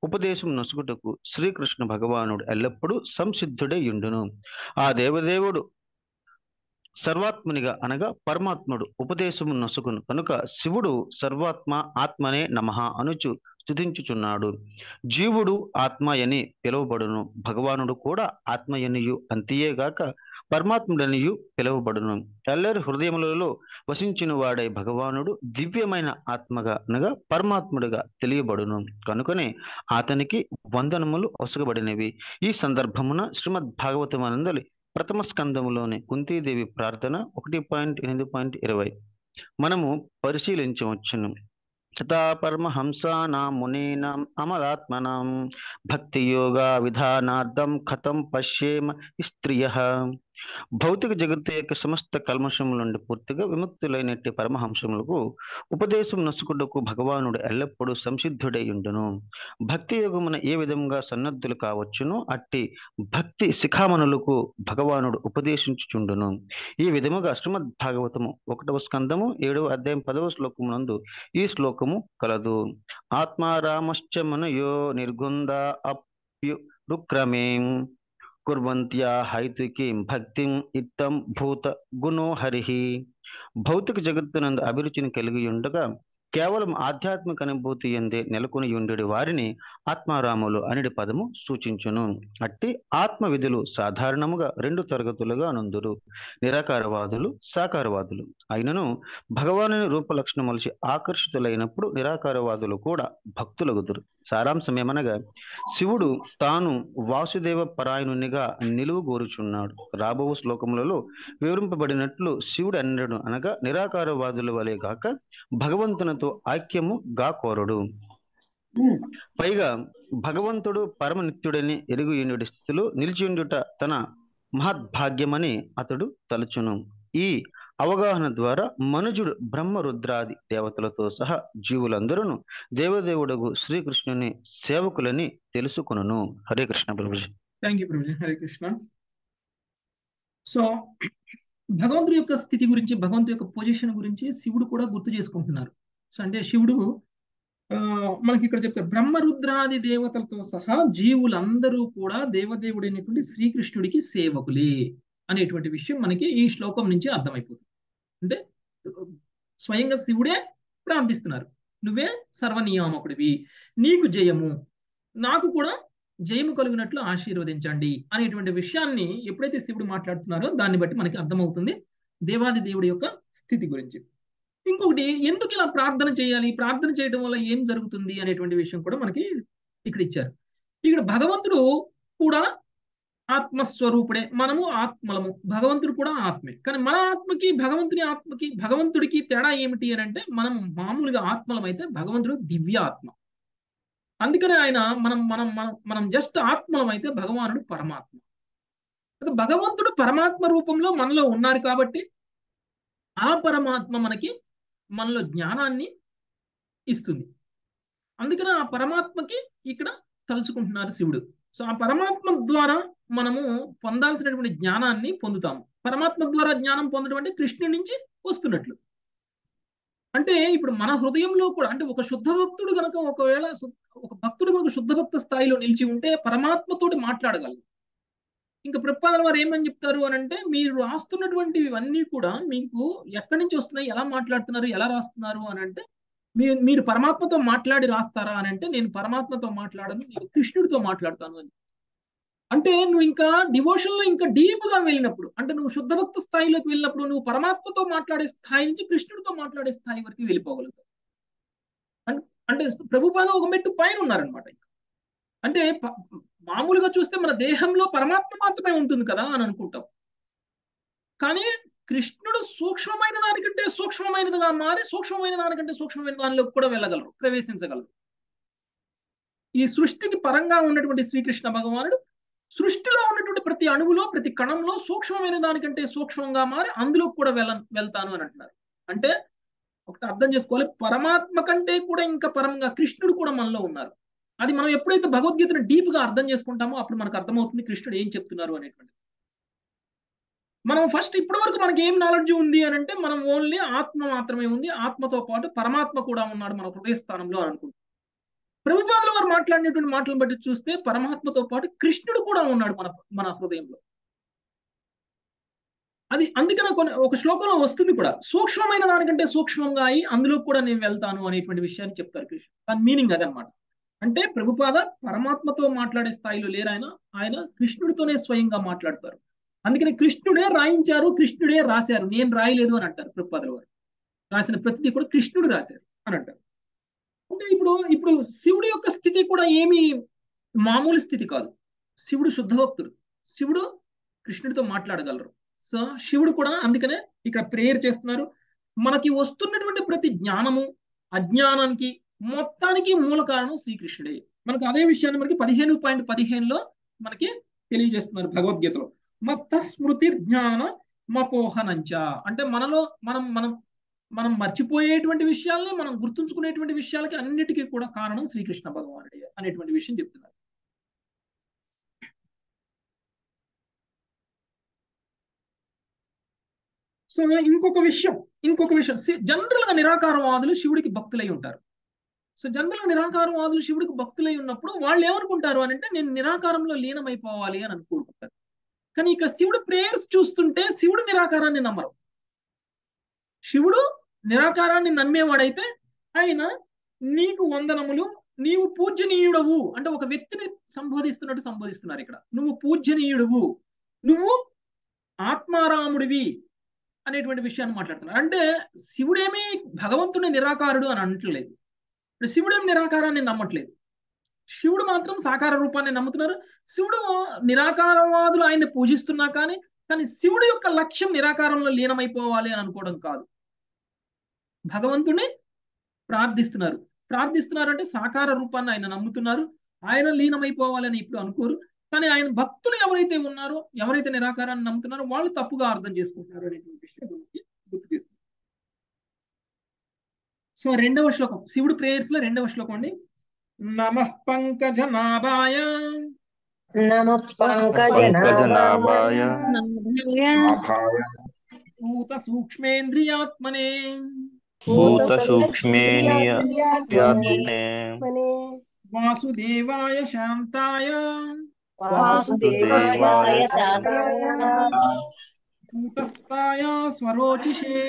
ఉపదేశం నొసుగుటకు శ్రీకృష్ణ భగవానుడు ఎల్లప్పుడూ సంసిద్ధుడైయుండును. ఆ దేవదేవుడు సర్వాత్మునిగా అనగా పరమాత్ముడు ఉపదేశము నొసుగును కనుక శివుడు సర్వాత్మ ఆత్మనే నమ అనుచు స్థుతించుచున్నాడు జీవుడు ఆత్మయని పిలువబడును. భగవానుడు కూడా ఆత్మయనియు అంతియేగాక పరమాత్ముడనియు పిలువబడును. ఎల్లరి హృదయములలో వసించిన వాడై భగవానుడు దివ్యమైన ఆత్మగా అనగా పరమాత్ముడిగా తెలియబడును. కనుకనే అతనికి వందనములు ఒసగబడినవి. ఈ సందర్భమున శ్రీమద్ భాగవతమానందలి ప్రథమ స్కందములోని కుంతీదేవి ప్రార్థన ఒకటి పాయింట్ ఎనిమిది పాయింట్ ఇరవై. మనము పరిశీలించవచ్చును. సతా పరమహంసానాం మునీనాం అమలాత్మనాం భక్తి యోగా విధానార్థం కథం పశ్యేమ స్త్రియ భౌతిక జగత్తు యొక్క సమస్త కల్మషముల నుండి పూర్తిగా విముక్తులైనట్టి పరమహంసములకు ఉపదేశం నసుకుడుకు భగవానుడు ఎల్లప్పుడూ సంసిద్ధుడై ఉండును భక్తి యోగమున ఏ విధంగా సన్నద్ధులు కావచ్చును అట్టి భక్తి శిఖామణులకు భగవానుడు ఉపదేశించుచుండును. ఈ విధముగా అష్టమద్ భాగవతము ఒకటవ స్కందము ఏడవ అధ్యాయం పదవ శ్లోకమునందు ఈ శ్లోకము కలదు. ఆత్మారామశ్చ మనయో నిర్గుంద అప్యురుక్రమే కుర్వంత్యా హైతుకీం భక్తిం ఇత్తం భూత గుణో హరిహి భౌతిక జగత్తునందు అభిరుచిని కలిగి ఉండగా కేవలం ఆధ్యాత్మిక అనుభూతి ఎందే నెలకొని ఉండేడి వారిని ఆత్మారాములు అనిడి పదము సూచించును. అట్టి ఆత్మ విధులు సాధారణముగా రెండు తరగతులుగా నుందురు. నిరాకారవాదులు సాకారవాదులు. అయినను భగవాను రూపలక్షణములచి ఆకర్షితులైనప్పుడు నిరాకారవాదులు కూడా భక్తులగుదురు. సారాంశం ఏమనగా శివుడు తాను వాసుదేవ పరాయణునిగా నిలువు కోరుచున్నాడు రాబో శ్లోకములలో వివరింపబడినట్లు శివుడు అన్నడు అనగా నిరాకారవాదుల వలె గాక భగవంతునితో ఐక్యము గా కోరడు పైగా భగవంతుడు పరమ నిత్యుడని స్థితిలో స్థితిలో నిలిచియుండుట తన మహద్భాగ్యమని అతడు తలుచును. ఈ అవగాహన ద్వారా మనుజుడు బ్రహ్మ రుద్రాది దేవతలతో సహా జీవులందరూ దేవదేవుడగు శ్రీకృష్ణుని సేవకులని తెలుసుకొనును. హరే కృష్ణ ప్రభుజీ. Thank you Prabhuji Hare Krishna so భగవంతుడి యొక్క స్థితి గురించి భగవంతుడి యొక్క పొజిషన్ గురించి శివుడు కూడా గుర్తు చేసుకుంటున్నారు. సో అంటే శివుడు ఆ, మనకి ఇక్కడ చెప్తారు బ్రహ్మరుద్రాది దేవతలతో సహా జీవులందరూ కూడా దేవదేవుడైనటువంటి శ్రీకృష్ణుడికి సేవకులే. అనేటువంటి విషయం మనకి ఈ శ్లోకం నుంచి అర్థమైపోతుంది. అంటే స్వయంగా శివుడే ప్రార్థిస్తున్నారు. నువ్వే సర్వనియామకుడివి నీకు జయము నాకు కూడా జయము కలిగినట్లు ఆశీర్వదించండి అనేటువంటి విషయాన్ని ఎప్పుడైతే శివుడు మాట్లాడుతున్నారో దాన్ని బట్టి మనకి అర్థమవుతుంది దేవాది దేవుడి యొక్క స్థితి గురించి. ఇంకొకటి ఎందుకు ఇలా ప్రార్థన చేయాలి? ప్రార్థన చేయడం వల్ల ఏం జరుగుతుంది అనేటువంటి విషయం కూడా మనకి ఇక్కడ ఇచ్చారు. ఇక్కడ భగవంతుడు కూడా ఆత్మస్వరూపుడే. మనము ఆత్మలము భగవంతుడు కూడా ఆత్మే. కానీ మన ఆత్మకి భగవంతుని ఆత్మకి భగవంతుడికి తేడా ఏమిటి అని అంటే మనం మామూలుగా ఆత్మలమైతే భగవంతుడు దివ్య ఆత్మ అందుకనే ఆయన మనం మనం మనం మనం జస్ట్ ఆత్మలం అయితే భగవానుడు పరమాత్మ. భగవంతుడు పరమాత్మ రూపంలో మనలో ఉన్నారు కాబట్టి ఆ పరమాత్మ మనకి మనలో జ్ఞానాన్ని ఇస్తుంది. అందుకనే ఆ పరమాత్మకి ఇక్కడ తలుచుకుంటున్నారు శివుడు. సో ఆ పరమాత్మ ద్వారా మనము పొందాల్సినటువంటి జ్ఞానాన్ని పొందుతాము. పరమాత్మ ద్వారా జ్ఞానం పొందడం అంటే కృష్ణుడి నుంచి వస్తున్నట్లు. అంటే ఇప్పుడు మన హృదయంలో కూడా అంటే ఒక శుద్ధ భక్తుడు కనుక ఒకవేళ ఒక భక్తుడు మనకు శుద్ధ భక్త స్థాయిలో నిలిచి ఉంటే పరమాత్మతోటి మాట్లాడగలరు ఇంకా ప్రపాదన వారు ఏమని చెప్తారు అని అంటే మీరు రాస్తున్నటువంటివి ఇవన్నీ కూడా మీకు ఎక్కడి నుంచి వస్తున్నాయి ఎలా మాట్లాడుతున్నారు ఎలా రాస్తున్నారు అని అంటే మీరు మీరు పరమాత్మతో మాట్లాడి రాస్తారా అని అంటే నేను పరమాత్మతో మాట్లాడను నేను కృష్ణుడితో మాట్లాడతాను అని. అంటే నువ్వు ఇంకా డివోషన్లో ఇంకా డీప్గా వెళ్ళినప్పుడు అంటే నువ్వు శుద్ధ భక్త స్థాయిలోకి వెళ్ళినప్పుడు నువ్వు పరమాత్మతో మాట్లాడే స్థాయి నుంచి కృష్ణుడితో మాట్లాడే స్థాయి వరకు వెళ్ళిపోగలుగుతావు. అంటే ప్రభుపాద ఒక మెట్టు పైన ఉన్నారనమాట అంటే మామూలుగా చూస్తే మన దేహంలో పరమాత్మ మాత్రమే ఉంటుంది కదా అని అనుకుంటాం. కానీ కృష్ణుడు సూక్ష్మమైన దానికంటే సూక్ష్మమైనదిగా మారి సూక్ష్మమైన దానికంటే సూక్ష్మమైన దానిలోకి కూడా వెళ్ళగలరు ప్రవేశించగలరు. ఈ సృష్టికి పరంగా ఉన్నటువంటి శ్రీకృష్ణ భగవానుడు సృష్టిలో ఉన్నటువంటి ప్రతి అణువులో ప్రతి కణంలో సూక్ష్మమైన దానికంటే సూక్ష్మంగా మారి అందులో కూడా వెళ్ళ వెళ్తాను అని అంటున్నారు. అంటే ఒకటి అర్థం చేసుకోవాలి పరమాత్మ కంటే కూడా ఇంకా పరంగా కృష్ణుడు కూడా మనలో ఉన్నారు. అది మనం ఎప్పుడైతే భగవద్గీతను డీప్గా అర్థం చేసుకుంటామో అప్పుడు మనకు అర్థమవుతుంది కృష్ణుడు ఏం చెప్తున్నారు అనేటువంటిది. మనం ఫస్ట్ ఇప్పటి వరకు మనకి ఏం నాలెడ్జ్ ఉంది అని అంటే మనం ఓన్లీ ఆత్మ మాత్రమే ఉంది. ఆత్మతో పాటు పరమాత్మ కూడా ఉన్నాడు మన హృదయ స్థానంలో అని అనుకుంటాం. ప్రభుపాదుల వారు మాట్లాడినటువంటి మాటలను బట్టి చూస్తే పరమాత్మతో పాటు కృష్ణుడు కూడా ఉన్నాడు మన మన హృదయంలో. అది అందుకనే కొన్ని ఒక శ్లోకంలో వస్తుంది కూడా సూక్ష్మమైన దానికంటే సూక్ష్మంగా అయి అందులో కూడా నేను వెళ్తాను అనేటువంటి విషయాన్ని చెప్తారు కృష్ణ దాని మీనింగ్ అదనమాట అంటే ప్రభుపాద పరమాత్మతో మాట్లాడే స్థాయిలో లేరు ఆయన ఆయన కృష్ణుడితోనే స్వయంగా మాట్లాడతారు. అందుకని కృష్ణుడే రాయించారు కృష్ణుడే రాశారు. నేను రాయలేదు అని అంటారు ప్రభుపాదుల వారు. రాసిన ప్రతిదీ కూడా కృష్ణుడు రాశారు అని అంటారు. అంటే ఇప్పుడు ఇప్పుడు శివుడి యొక్క స్థితి కూడా ఏమి మామూలు స్థితి కాదు. శివుడు శుద్ధభక్తుడు. శివుడు కృష్ణుడితో మాట్లాడగలరు. సో శివుడు కూడా అందుకనే ఇక్కడ ప్రేయర్ చేస్తున్నారు. మనకి వస్తున్నటువంటి ప్రతి జ్ఞానము అజ్ఞానానికి మొత్తానికి మూల కారణం శ్రీకృష్ణుడే. మనకు అదే విషయాన్ని మనకి పదిహేను పాయింట్ పదిహేనులో మనకి తెలియజేస్తున్నారు భగవద్గీతలో. మత్త స్మృతి జ్ఞాన మపోహనంచ. అంటే మనలో మనం మనం మనం మర్చిపోయేటువంటి విషయాల్ని మనం గుర్తుంచుకునేటువంటి విషయాలకి అన్నిటికీ కూడా కారణం శ్రీకృష్ణ భగవానుడే అనేటువంటి విషయం చెప్తున్నారు. సో ఇంకొక విషయం ఇంకొక విషయం. జనరల్గా నిరాకారవాదులు శివుడికి భక్తులై ఉంటారు. సో జనరల్ నిరాకారవాదులు శివుడికి భక్తులై ఉన్నప్పుడు వాళ్ళు ఏమనుకుంటారు అని అంటే నేను నిరాకారంలో లీనమైపోవాలి అని అనుకుంటారు. కానీ ఇక్కడ శివుడు ప్రేయర్స్ చూస్తుంటే శివుడు నిరాకారాన్ని నమ్మరు. శివుడు నిరాకారాన్ని నమ్మేవాడైతే ఆయన నీకు వందనములు నీవు పూజనీయుడవు అంటే ఒక వ్యక్తిని సంబోధిస్తున్నట్టు సంబోధిస్తున్నారు ఇక్కడ. నువ్వు పూజనీయుడువు నువ్వు ఆత్మారాముడివి అనేటువంటి విషయాన్ని మాట్లాడుతున్నారు. అంటే శివుడేమి భగవంతుని నిరాకారుడు అని అనట్లేదు. శివుడేమి నిరాకారాన్ని నమ్మట్లేదు. శివుడు మాత్రం సాకార రూపాన్ని నమ్ముతున్నారు. శివుడు నిరాకారవాదులు ఆయన్ని పూజిస్తున్నా కానీ కానీ శివుడు యొక్క లక్ష్యం నిరాకారంలో లీనమైపోవాలి అని అనుకోవడం కాదు. భగవంతుని ప్రార్థిస్తున్నారు. ప్రార్థిస్తున్నారు అంటే సాకార రూపాన్ని ఆయన నమ్ముతున్నారు. ఆయన లీనమైపోవాలని ఇప్పుడు అనుకోరు. కానీ ఆయన భక్తులు ఎవరైతే ఉన్నారో ఎవరైతే నిరాకారాన్ని నమ్ముతున్నారో వాళ్ళు తప్పుగా అర్థం చేసుకుంటున్నారు అనేటువంటి విషయం గుర్తు చేస్తుంది. సో రెండవ శ్లోకం. శివుడు ప్రేయర్స్లో రెండవ శ్లోకం అండి. నమ పంకజ నాభాయ నమ పంకజనాభాయ భూత సూక్ష్మేంద్రియాత్మనే భూత సూక్ష్మేనియాత్మనే వాసుదేవాయ శాంతాయ వాసుదేవాయ శాంతాయ కూటస్థాయ స్వరోచిషే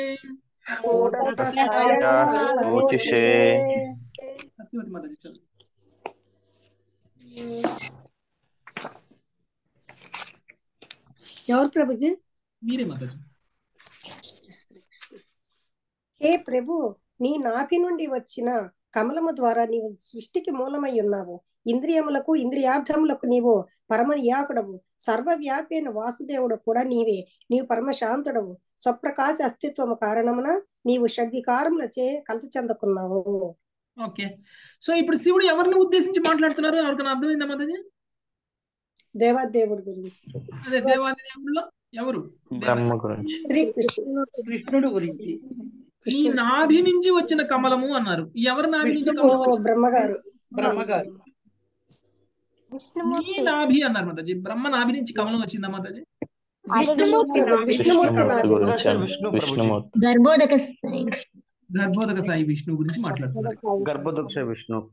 కూటస్థాయ సోచిషే సత్యవతి మాతాజీ చదువు ఎవరు ప్రభుజీ? మీరే మాతాజీ హే ప్రభు నీ నాభి నుండి వచ్చిన కమలము ద్వారా నీవు సృష్టికి మూలమై ఉన్నావు. ఇంద్రియములకు ఇంద్రియార్థములకు నీవు పరమనియాకుడవు. సర్వవ్యాపి అయిన వాసుదేవుడు కూడా నీవే. నీవు పరమశాంతుడవు. స్వప్రకాశ అస్తిత్వము కారణమున నీవు షడ్వికారములచే కలత చెందుకున్నావు. ఓకే. సో ఇప్పుడు శివుడు ఎవరిని ఉద్దేశించి మాట్లాడుతున్నారు? ఎవరికైనా అర్థమైందా మాతాజీ? దేవాదేవుడి గురించి. అదే దేవాది దేవుళ్ళలో ఎవరు? బ్రహ్మ గురించి. శ్రీకృష్ణుడు. కృష్ణుడు గురించి. ఈ నాభి నుంచి వచ్చిన కమలము అన్నారు. ఎవరు నాభి నుంచి? బ్రహ్మగారు. బ్రహ్మగారు. నాభి అన్నారు మాతాజీ. బ్రహ్మ నాభి నుంచి కమలం వచ్చిందా మాతాజీ? విష్ణుమూర్తి విష్ణుమూర్తి గర్భోదక. గర్భోదక సాయి విష్ణువు గురించి మాట్లాడుతున్నారు. గర్భదక్ష విష్ణు.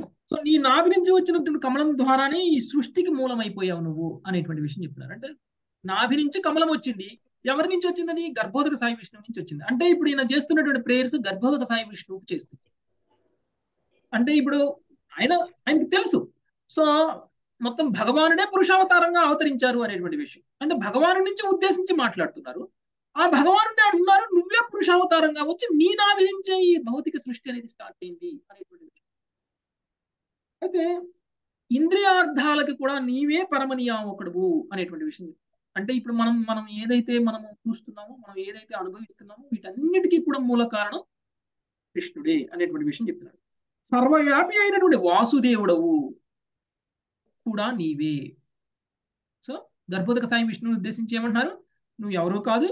సో నీ నాభి నుంచి వచ్చినటువంటి కమలం ద్వారానే ఈ సృష్టికి మూలమైపోయావు నువ్వు అనేటువంటి విషయం చెప్తున్నారు. అంటే నాభి నుంచి కమలం వచ్చింది. ఎవరి నుంచి వచ్చింది అది? గర్భోదక సాయి విష్ణువు నుంచి వచ్చింది. అంటే ఇప్పుడు ఈయన చేస్తున్నటువంటి ప్రేయర్స్ గర్భోదక సాయి విష్ణువుకి చేస్తుంది. అంటే ఇప్పుడు ఆయన ఆయనకి తెలుసు. సో మొత్తం భగవానుడే పురుషావతారంగా అవతరించారు అనేటువంటి విషయం. అంటే భగవాను నుంచి ఉద్దేశించి మాట్లాడుతున్నారు. ఆ భగవానుడే అంటున్నారు నువ్వే పురుషావతారంగా వచ్చి నీ నాభి ఈ భౌతిక సృష్టి అనేది స్టార్ట్ అయింది అనేటువంటి విషయం. అయితే ఇంద్రియార్థాలకు కూడా నీవే పరమనియామకుడువు అనేటువంటి విషయం అంటే ఇప్పుడు మనం మనం ఏదైతే మనం చూస్తున్నామో మనం ఏదైతే అనుభవిస్తున్నామో వీటన్నిటికీ కూడా మూల కారణం కృష్ణుడే అనేటువంటి విషయం చెప్తున్నాడు సర్వవ్యాపి అయినటువంటి వాసుదేవుడవు కూడా నీవే. సో గర్భోదక సాయి విష్ణువుని ఉద్దేశించి ఏమంటున్నారు? నువ్వు ఎవరూ కాదు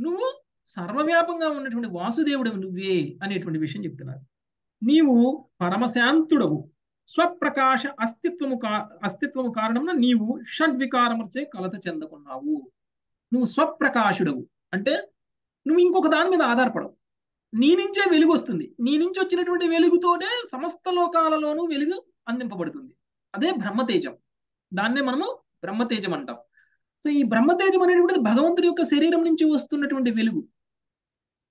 నువ్వు సర్వవ్యాపంగా ఉన్నటువంటి వాసుదేవుడు నువ్వే అనేటువంటి విషయం చెప్తున్నారు. నీవు పరమశాంతుడవు. స్వప్రకాశ అస్తిత్వము కా అస్తిత్వము కారణమున నీవు షడ్వికారముచే కలత చెందకున్నావు. నువ్వు స్వప్రకాశుడవు. అంటే నువ్వు ఇంకొక దాని మీద ఆధారపడవు. నీ నుంచే వెలుగు వస్తుంది. నీ నుంచి వచ్చినటువంటి వెలుగుతోనే సమస్త లోకాలలోనూ వెలుగు అందింపబడుతుంది. అదే బ్రహ్మతేజం. దాన్నే మనము బ్రహ్మతేజం అంటాం. సో ఈ బ్రహ్మతేజం అనేటువంటిది భగవంతుడి యొక్క శరీరం నుంచి వస్తున్నటువంటి వెలుగు.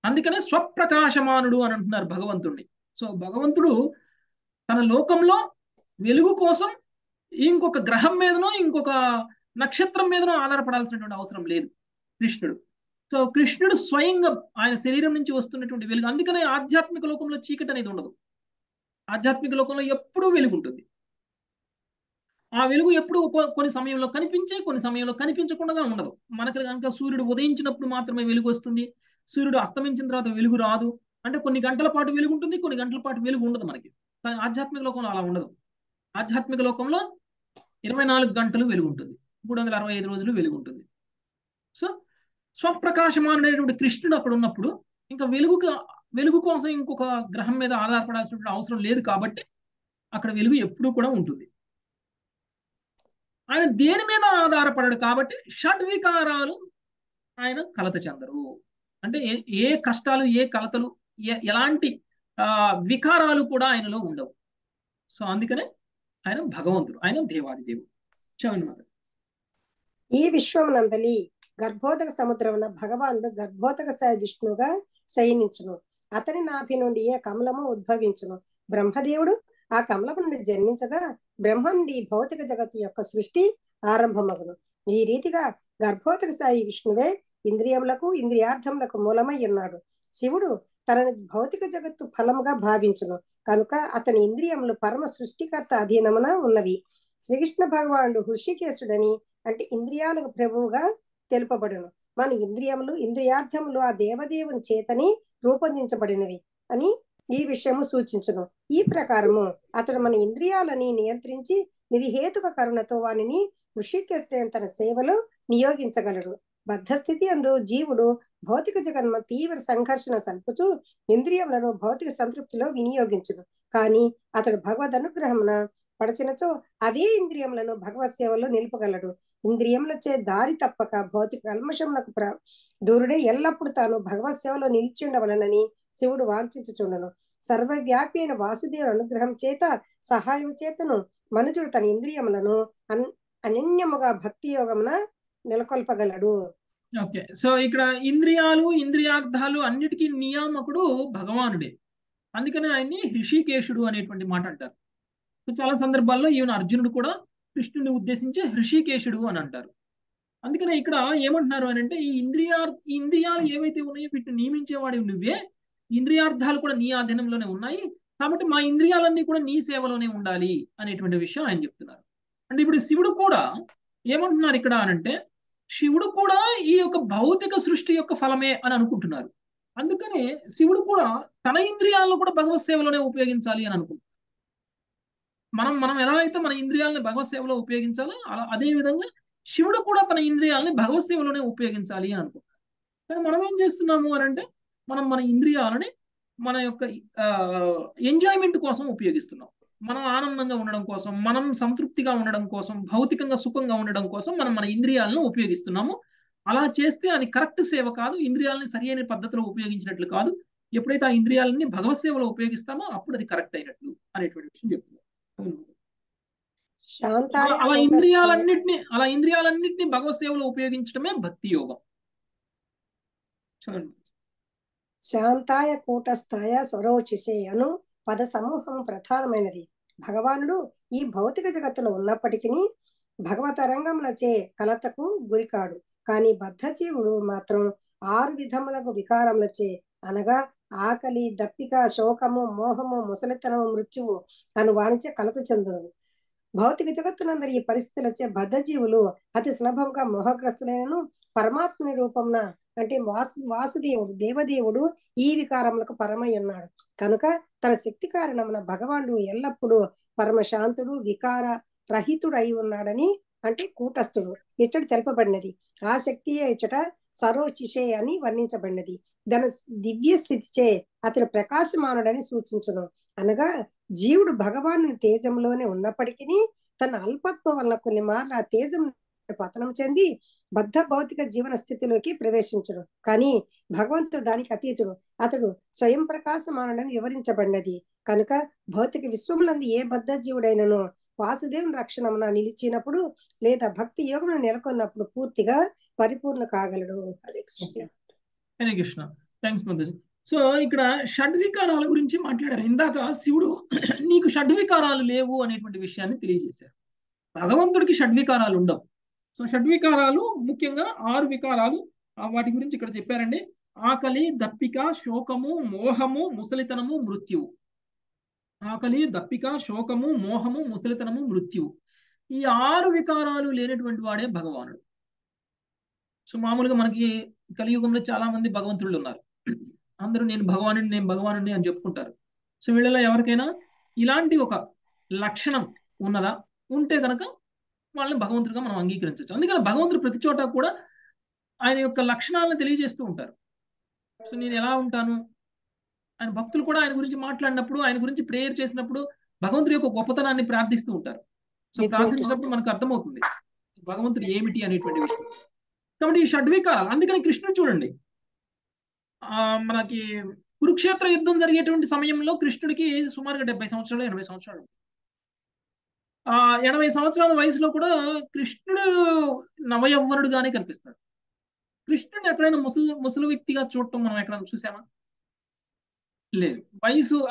అందుకనే స్వప్రకాశమానుడు అని అంటున్నారు భగవంతుడిని సో భగవంతుడు తన లోకంలో వెలుగు కోసం ఇంకొక గ్రహం మీదనో ఇంకొక నక్షత్రం మీదనో ఆధారపడాల్సినటువంటి అవసరం లేదు కృష్ణుడు. సో కృష్ణుడు స్వయంగా ఆయన శరీరం నుంచి వస్తున్నటువంటి వెలుగు. అందుకనే ఆధ్యాత్మిక లోకంలో చీకటి అనేది ఉండదు. ఆధ్యాత్మిక లోకంలో ఎప్పుడూ వెలుగు ఉంటుంది ఆ వెలుగు ఎప్పుడు కొన్ని సమయంలో కనిపించే కొన్ని సమయంలో కనిపించకుండా ఉండదు. మనకి కనుక సూర్యుడు ఉదయించినప్పుడు మాత్రమే వెలుగు వస్తుంది. సూర్యుడు అస్తమించిన తర్వాత వెలుగు రాదు. అంటే కొన్ని గంటల పాటు వెలుగు ఉంటుంది కొన్ని గంటల పాటు వెలుగు ఉండదు మనకి. కానీ ఆధ్యాత్మిక లోకంలో అలా ఉండదు. ఆధ్యాత్మిక లోకంలో ఇరవై నాలుగు గంటలు వెలుగు ఉంటుంది. మూడు వందల అరవై ఐదు రోజులు వెలుగు ఉంటుంది. సో స్వప్రకాశమానుడైనటువంటి కృష్ణుడు అక్కడ ఉన్నప్పుడు ఇంకా వెలుగుకు వెలుగు కోసం ఇంకొక గ్రహం మీద ఆధారపడాల్సినటువంటి అవసరం లేదు కాబట్టి అక్కడ వెలుగు ఎప్పుడూ కూడా ఉంటుంది. ఆయన దేని మీద ఆధారపడడు కాబట్టి షడ్వికారాలు ఆయన కలత చెందరు. అంటే ఏ ఏ కష్టాలు ఏ కలతలు ఎలాంటి ఆ వికారాలు కూడా ఆయనలో ఉండవు. సో అందుకనే ఆయన భగవంతుడు ఆయన దేవాది దేవుడు. చవండి మాత ఈ విశ్వమునందలి గర్భోదక సముద్రమున భగవానుడు గర్భోదక సాయి విష్ణువుగా శయనించును. అతని నాభి నుండి ఏ కమలము ఉద్భవించును. బ్రహ్మదేవుడు ఆ కమలము నుండి జన్మించగా బ్రహ్మ భౌతిక జగత్తు యొక్క సృష్టి ఆరంభమగును. ఈ రీతిగా గర్భోతక సాయి విష్ణువే ఇంద్రియములకు ఇంద్రియార్థములకు మూలమై ఉన్నాడు. శివుడు తనని భౌతిక జగత్తు ఫలముగా భావించును. కనుక అతని ఇంద్రియములు పరమ సృష్టికర్త అధీనమున ఉన్నవి. శ్రీకృష్ణ భగవానుడు హృషికేశుడని అంటే ఇంద్రియాలకు ప్రభువుగా తెలుపబడును. మన ఇంద్రియములు ఇంద్రియార్థములు ఆ దేవదేవుని చేతని రూపొందించబడినవి అని ఈ విషయము సూచించును. ఈ ప్రకారము అతడు మన ఇంద్రియాలని నియంత్రించి నిధిహేతుక కరుణతో వానిని ఋషికేశ్వరం తన సేవలో నియోగించగలడు. బద్ధస్థితి అందు జీవుడు భౌతిక జగన్మ తీవ్ర సంఘర్షణ సల్పుచు ఇంద్రియములను భౌతిక సంతృప్తిలో వినియోగించును. కానీ అతడు భగవద్ అనుగ్రహమున పడచినచో అవే ఇంద్రియములను భగవత్ సేవలో నిలుపగలడు. ఇంద్రియములచే దారి తప్పక భౌతిక కల్మషములకు ప్ర దూరుడే ఎల్లప్పుడు తాను భగవత్ సేవలో నిలిచి ఉండవలనని శివుడు వాంఛించుచుండను. సర్వవ్యాపి అయిన వాసుదేవుని అనుగ్రహం చేత సహాయం చేతను మనుజుడు తన ఇంద్రియములను అన్ అనన్యముగా భక్తి యోగమున నెలకొల్పగలడు. ఓకే. సో ఇక్కడ ఇంద్రియాలు ఇంద్రియార్థాలు అన్నిటికీ నియామకుడు భగవానుడే. అందుకనే ఆయన్ని హృషికేశుడు అనేటువంటి మాట అంటారు. సో చాలా సందర్భాల్లో ఈవెన్ అర్జునుడు కూడా కృష్ణుని ఉద్దేశించి హృషికేశుడు అని అంటారు. అందుకనే ఇక్కడ ఏమంటున్నారు అని అంటే ఈ ఇంద్రియా ఇంద్రియాలు ఏవైతే ఉన్నాయో వీటిని నియమించేవాడి నువ్వే ఇంద్రియార్థాలు కూడా నీ ఆధీనంలోనే ఉన్నాయి కాబట్టి మా ఇంద్రియాలన్నీ కూడా నీ సేవలోనే ఉండాలి అనేటువంటి విషయం ఆయన చెప్తున్నారు. అంటే ఇప్పుడు శివుడు కూడా ఏమంటున్నారు ఇక్కడ అనంటే శివుడు కూడా ఈ యొక్క భౌతిక సృష్టి యొక్క ఫలమే అని అనుకుంటున్నారు. అందుకనే శివుడు కూడా తన ఇంద్రియాలను కూడా భగవత్ సేవలోనే ఉపయోగించాలి అని అనుకుంటున్నారు. మనం మనం ఎలా అయితే మన ఇంద్రియాలని భగవత్ సేవలో ఉపయోగించాలో అలా అదే విధంగా శివుడు కూడా తన ఇంద్రియాలని భగవత్ సేవలోనే ఉపయోగించాలి అని అనుకో. కానీ మనం ఏం చేస్తున్నాము అని అంటే మనం మన ఇంద్రియాలని మన యొక్క ఎంజాయ్మెంట్ కోసం ఉపయోగిస్తున్నాం. మనం ఆనందంగా ఉండడం కోసం మనం సంతృప్తిగా ఉండడం కోసం భౌతికంగా సుఖంగా ఉండడం కోసం మనం మన ఇంద్రియాలను ఉపయోగిస్తున్నాము. అలా చేస్తే అది కరెక్ట్ సేవ కాదు ఇంద్రియాలని సరి అయిన పద్ధతిలో ఉపయోగించినట్లు కాదు. ఎప్పుడైతే ఆ ఇంద్రియాలని భగవత్ సేవలో ఉపయోగిస్తామో అప్పుడు అది కరెక్ట్ అయినట్లు అనేటువంటి విషయం చెప్తున్నారు అలా ఇంద్రియాలన్నింటినీ అలా ఇంద్రియాలన్నింటినీ భగవత్ సేవలో ఉపయోగించడమే భక్తి యోగం. చూడండి. శాంతాయ కూటస్థాయ స్వరోచిసే అను పద సమూహం ప్రధానమైనది. భగవానుడు ఈ భౌతిక జగత్తులో ఉన్నప్పటికీ భగవతరంగములచే కలతకు గురికాడు. కానీ బద్ధజీవుడు మాత్రం ఆరు విధములకు వికారములచే అనగా ఆకలి దప్పిక శోకము మోహము ముసలితనము మృత్యువు అను వాణిచే కలత చెందును. భౌతిక జగత్తునందరి ఈ పరిస్థితులచే బద్ధజీవులు అతి సులభంగా మోహగ్రస్తులైనను పరమాత్మ రూపంన అంటే వాసు వాసుదేవుడు దేవదేవుడు ఈ వికారములకు పరమై ఉన్నాడు. కనుక తన శక్తి కారణమున భగవానుడు ఎల్లప్పుడూ పరమశాంతుడు వికార రహితుడు అయి ఉన్నాడని అంటే కూటస్థుడు. ఇచ్చట తెలపబడినది. ఆ శక్తియే ఇచ్చట సరోచిషే అని వర్ణించబడినది. దన దివ్య స్థితిచే అతడు ప్రకాశమానుడని సూచించును. అనగా జీవుడు భగవాను తేజంలోనే ఉన్నప్పటికీ తన అల్పత్వం వల్ల కొన్ని మార్లు ఆ తేజం పతనం చెంది బద్ధ భౌతిక జీవన స్థితిలోకి ప్రవేశించడు కానీ భగవంతుడు దానికి అతీతుడు. అతడు స్వయం ప్రకాశమానుడని వివరించబడినది. కనుక భౌతిక విశ్వములందు ఏ బద్ధ జీవుడైనను వాసుదేవుని రక్షణమున నిలిచినప్పుడు లేదా భక్తి యోగమున నెలకొన్నప్పుడు పూర్తిగా పరిపూర్ణ కాగలడు. హరే కృష్ణ. హరే కృష్ణ. థ్యాంక్స్ మందజీ సో ఇక్కడ షడ్వికారాల గురించి మాట్లాడారు. ఇందాక శివుడు నీకు షడ్వికారాలు లేవు అనేటువంటి విషయాన్ని తెలియజేశారు. భగవంతుడికి షడ్వికారాలు ఉండవు. సో షడ్వికారాలు ముఖ్యంగా ఆరు వికారాలు వాటి గురించి ఇక్కడ చెప్పారండి. ఆకలి దప్పిక శోకము మోహము ముసలితనము మృత్యువు. ఆకలి దప్పిక శోకము మోహము ముసలితనము మృత్యువు. ఈ ఆరు వికారాలు లేనటువంటి వాడే భగవానుడు. సో మామూలుగా మనకి కలియుగంలో చాలా మంది భగవంతుళ్ళు ఉన్నారు. అందరూ నేను భగవాను నేను భగవానుడిని అని చెప్పుకుంటారు. సో వీళ్ళలో ఎవరికైనా ఇలాంటి ఒక లక్షణం ఉన్నదా? ఉంటే కనుక వాళ్ళని భగవంతుడిగా మనం అంగీకరించవచ్చు. అందుకని భగవంతుడు ప్రతి చోట కూడా ఆయన యొక్క లక్షణాలను తెలియజేస్తూ ఉంటారు. సో నేను ఎలా ఉంటాను? ఆయన భక్తులు కూడా ఆయన గురించి మాట్లాడినప్పుడు ఆయన గురించి ప్రేయర్ చేసినప్పుడు భగవంతుడి యొక్క గొప్పతనాన్ని ప్రార్థిస్తూ ఉంటారు. సో ప్రార్థించినప్పుడు మనకు అర్థమవుతుంది భగవంతుడు ఏమిటి అనేటువంటి విషయం. కాబట్టి ఈ షడ్వికారాలు అందుకని కృష్ణుడు చూడండి. ఆ మనకి కురుక్షేత్ర యుద్ధం జరిగేటువంటి సమయంలో కృష్ణుడికి సుమారుగా డెబ్బై సంవత్సరాలు ఎనభై సంవత్సరాలు ఆ ఎనభై సంవత్సరాల వయసులో కూడా కృష్ణుడు నవయవ్వనుడుగానే కనిపిస్తాడు. కృష్ణుడిని ఎక్కడైనా ముసలి ముసలి వ్యక్తిగా చూడటం మనం ఎక్కడైనా చూసామా? లేదు. వయసు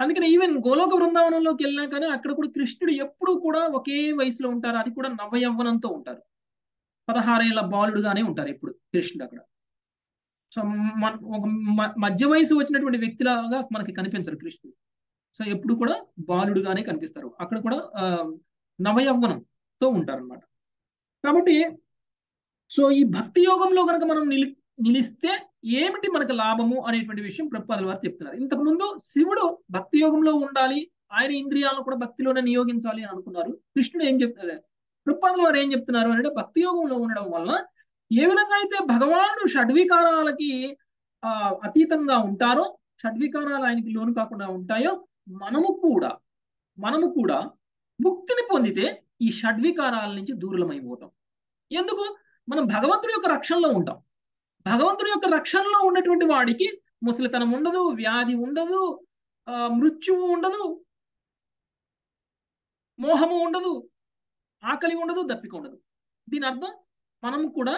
అందుకని ఈవెన్ గోలోక బృందావనంలోకి వెళ్ళినా కానీ అక్కడ కూడా కృష్ణుడు ఎప్పుడు కూడా ఒకే వయసులో ఉంటారు. అది కూడా నవయవ్వనంతో ఉంటారు. పదహారేళ్ళ బాలుడుగానే ఉంటారు ఎప్పుడు కృష్ణుడు అక్కడ. సో మన ఒక మ- మధ్య వయసు వచ్చినటువంటి వ్యక్తిలాగా మనకి కనిపించరు కృష్ణుడు. సో ఎప్పుడు కూడా బాలుడుగానే కనిపిస్తారు. అక్కడ కూడా నవయవ్వనంతో ఉంటారు అనమాట కాబట్టి సో ఈ భక్తి యోగంలో కనుక మనం నిలి నిలిస్తే ఏమిటి మనకు లాభము అనేటువంటి విషయం ప్రభుపాదుల వారు చెప్తున్నారు. ఇంతకుముందు శివుడు భక్తి యోగంలో ఉండాలి ఆయన ఇంద్రియాలను కూడా భక్తిలోనే నియోగించాలి అని అనుకున్నారు. కృష్ణుడు ఏం చెప్తున్నారు ప్రభుపాదుల వారు ఏం చెప్తున్నారు అంటే భక్తి యోగంలో ఉండడం వల్ల ఏ విధంగా అయితే భగవానుడు షడ్వికారాలకి ఆ అతీతంగా ఉంటారో షడ్వికారాలు ఆయనకి లోను కాకుండా ఉంటాయో మనము కూడా మనము కూడా ముక్తిని పొందితే ఈ షడ్వికారాల నుంచి దూరమైపోతాం ఎందుకు? మనం భగవంతుడి యొక్క రక్షణలో ఉంటాం. భగవంతుడి యొక్క రక్షణలో ఉన్నటువంటి వాడికి ముసలితనం ఉండదు వ్యాధి ఉండదు మృత్యువు ఉండదు మోహము ఉండదు ఆకలి ఉండదు దప్పిక ఉండదు. దీని అర్థం మనం కూడా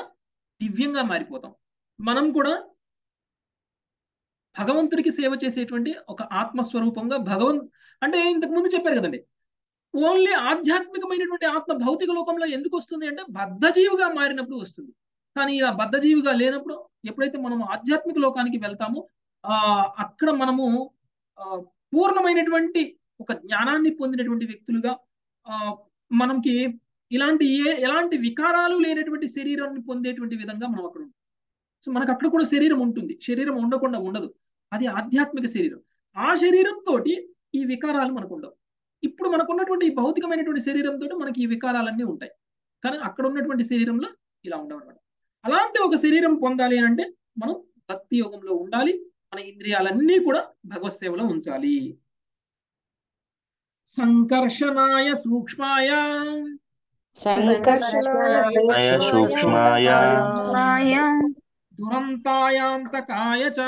దివ్యంగా మారిపోతాం. మనం కూడా భగవంతుడికి సేవ చేసేటువంటి ఒక ఆత్మస్వరూపంగా భగవంత్ అంటే ఇంతకు ముందు చెప్పారు కదండి ఓన్లీ ఆధ్యాత్మికమైనటువంటి ఆత్మ భౌతిక లోకంలో ఎందుకు వస్తుంది అంటే బద్ధజీవిగా మారినప్పుడు వస్తుంది. కానీ ఇలా బద్ధజీవిగా లేనప్పుడు ఎప్పుడైతే మనం ఆధ్యాత్మిక లోకానికి వెళ్తామో ఆ అక్కడ మనము ఆ, పూర్ణమైనటువంటి ఒక జ్ఞానాన్ని పొందినటువంటి వ్యక్తులుగా ఆ మనకి ఇలాంటి ఏ ఎలాంటి వికారాలు లేనటువంటి శరీరాన్ని పొందేటువంటి విధంగా మనం అక్కడ ఉంటాం. సో మనకు అక్కడ కూడా శరీరం ఉంటుంది. శరీరం ఉండకుండా ఉండదు. అది ఆధ్యాత్మిక శరీరం. ఆ శరీరంతో ఈ వికారాలు మనకు ఉండవు. ఇప్పుడు మనకున్నటువంటి భౌతికమైనటువంటి శరీరంతో మనకి ఈ వికారాలన్నీ ఉంటాయి. కానీ అక్కడ ఉన్నటువంటి శరీరంలో ఇలా ఉండవు అనమాట అలాంటి ఒక శరీరం పొందాలి అని అంటే మనం భక్తి యోగంలో ఉండాలి మన ఇంద్రియాలన్నీ కూడా భగవత్ సేవలో ఉంచాలి. సంకర్షణాయ సూక్ష్మాయ. దురంతాయాంతకాయ చ.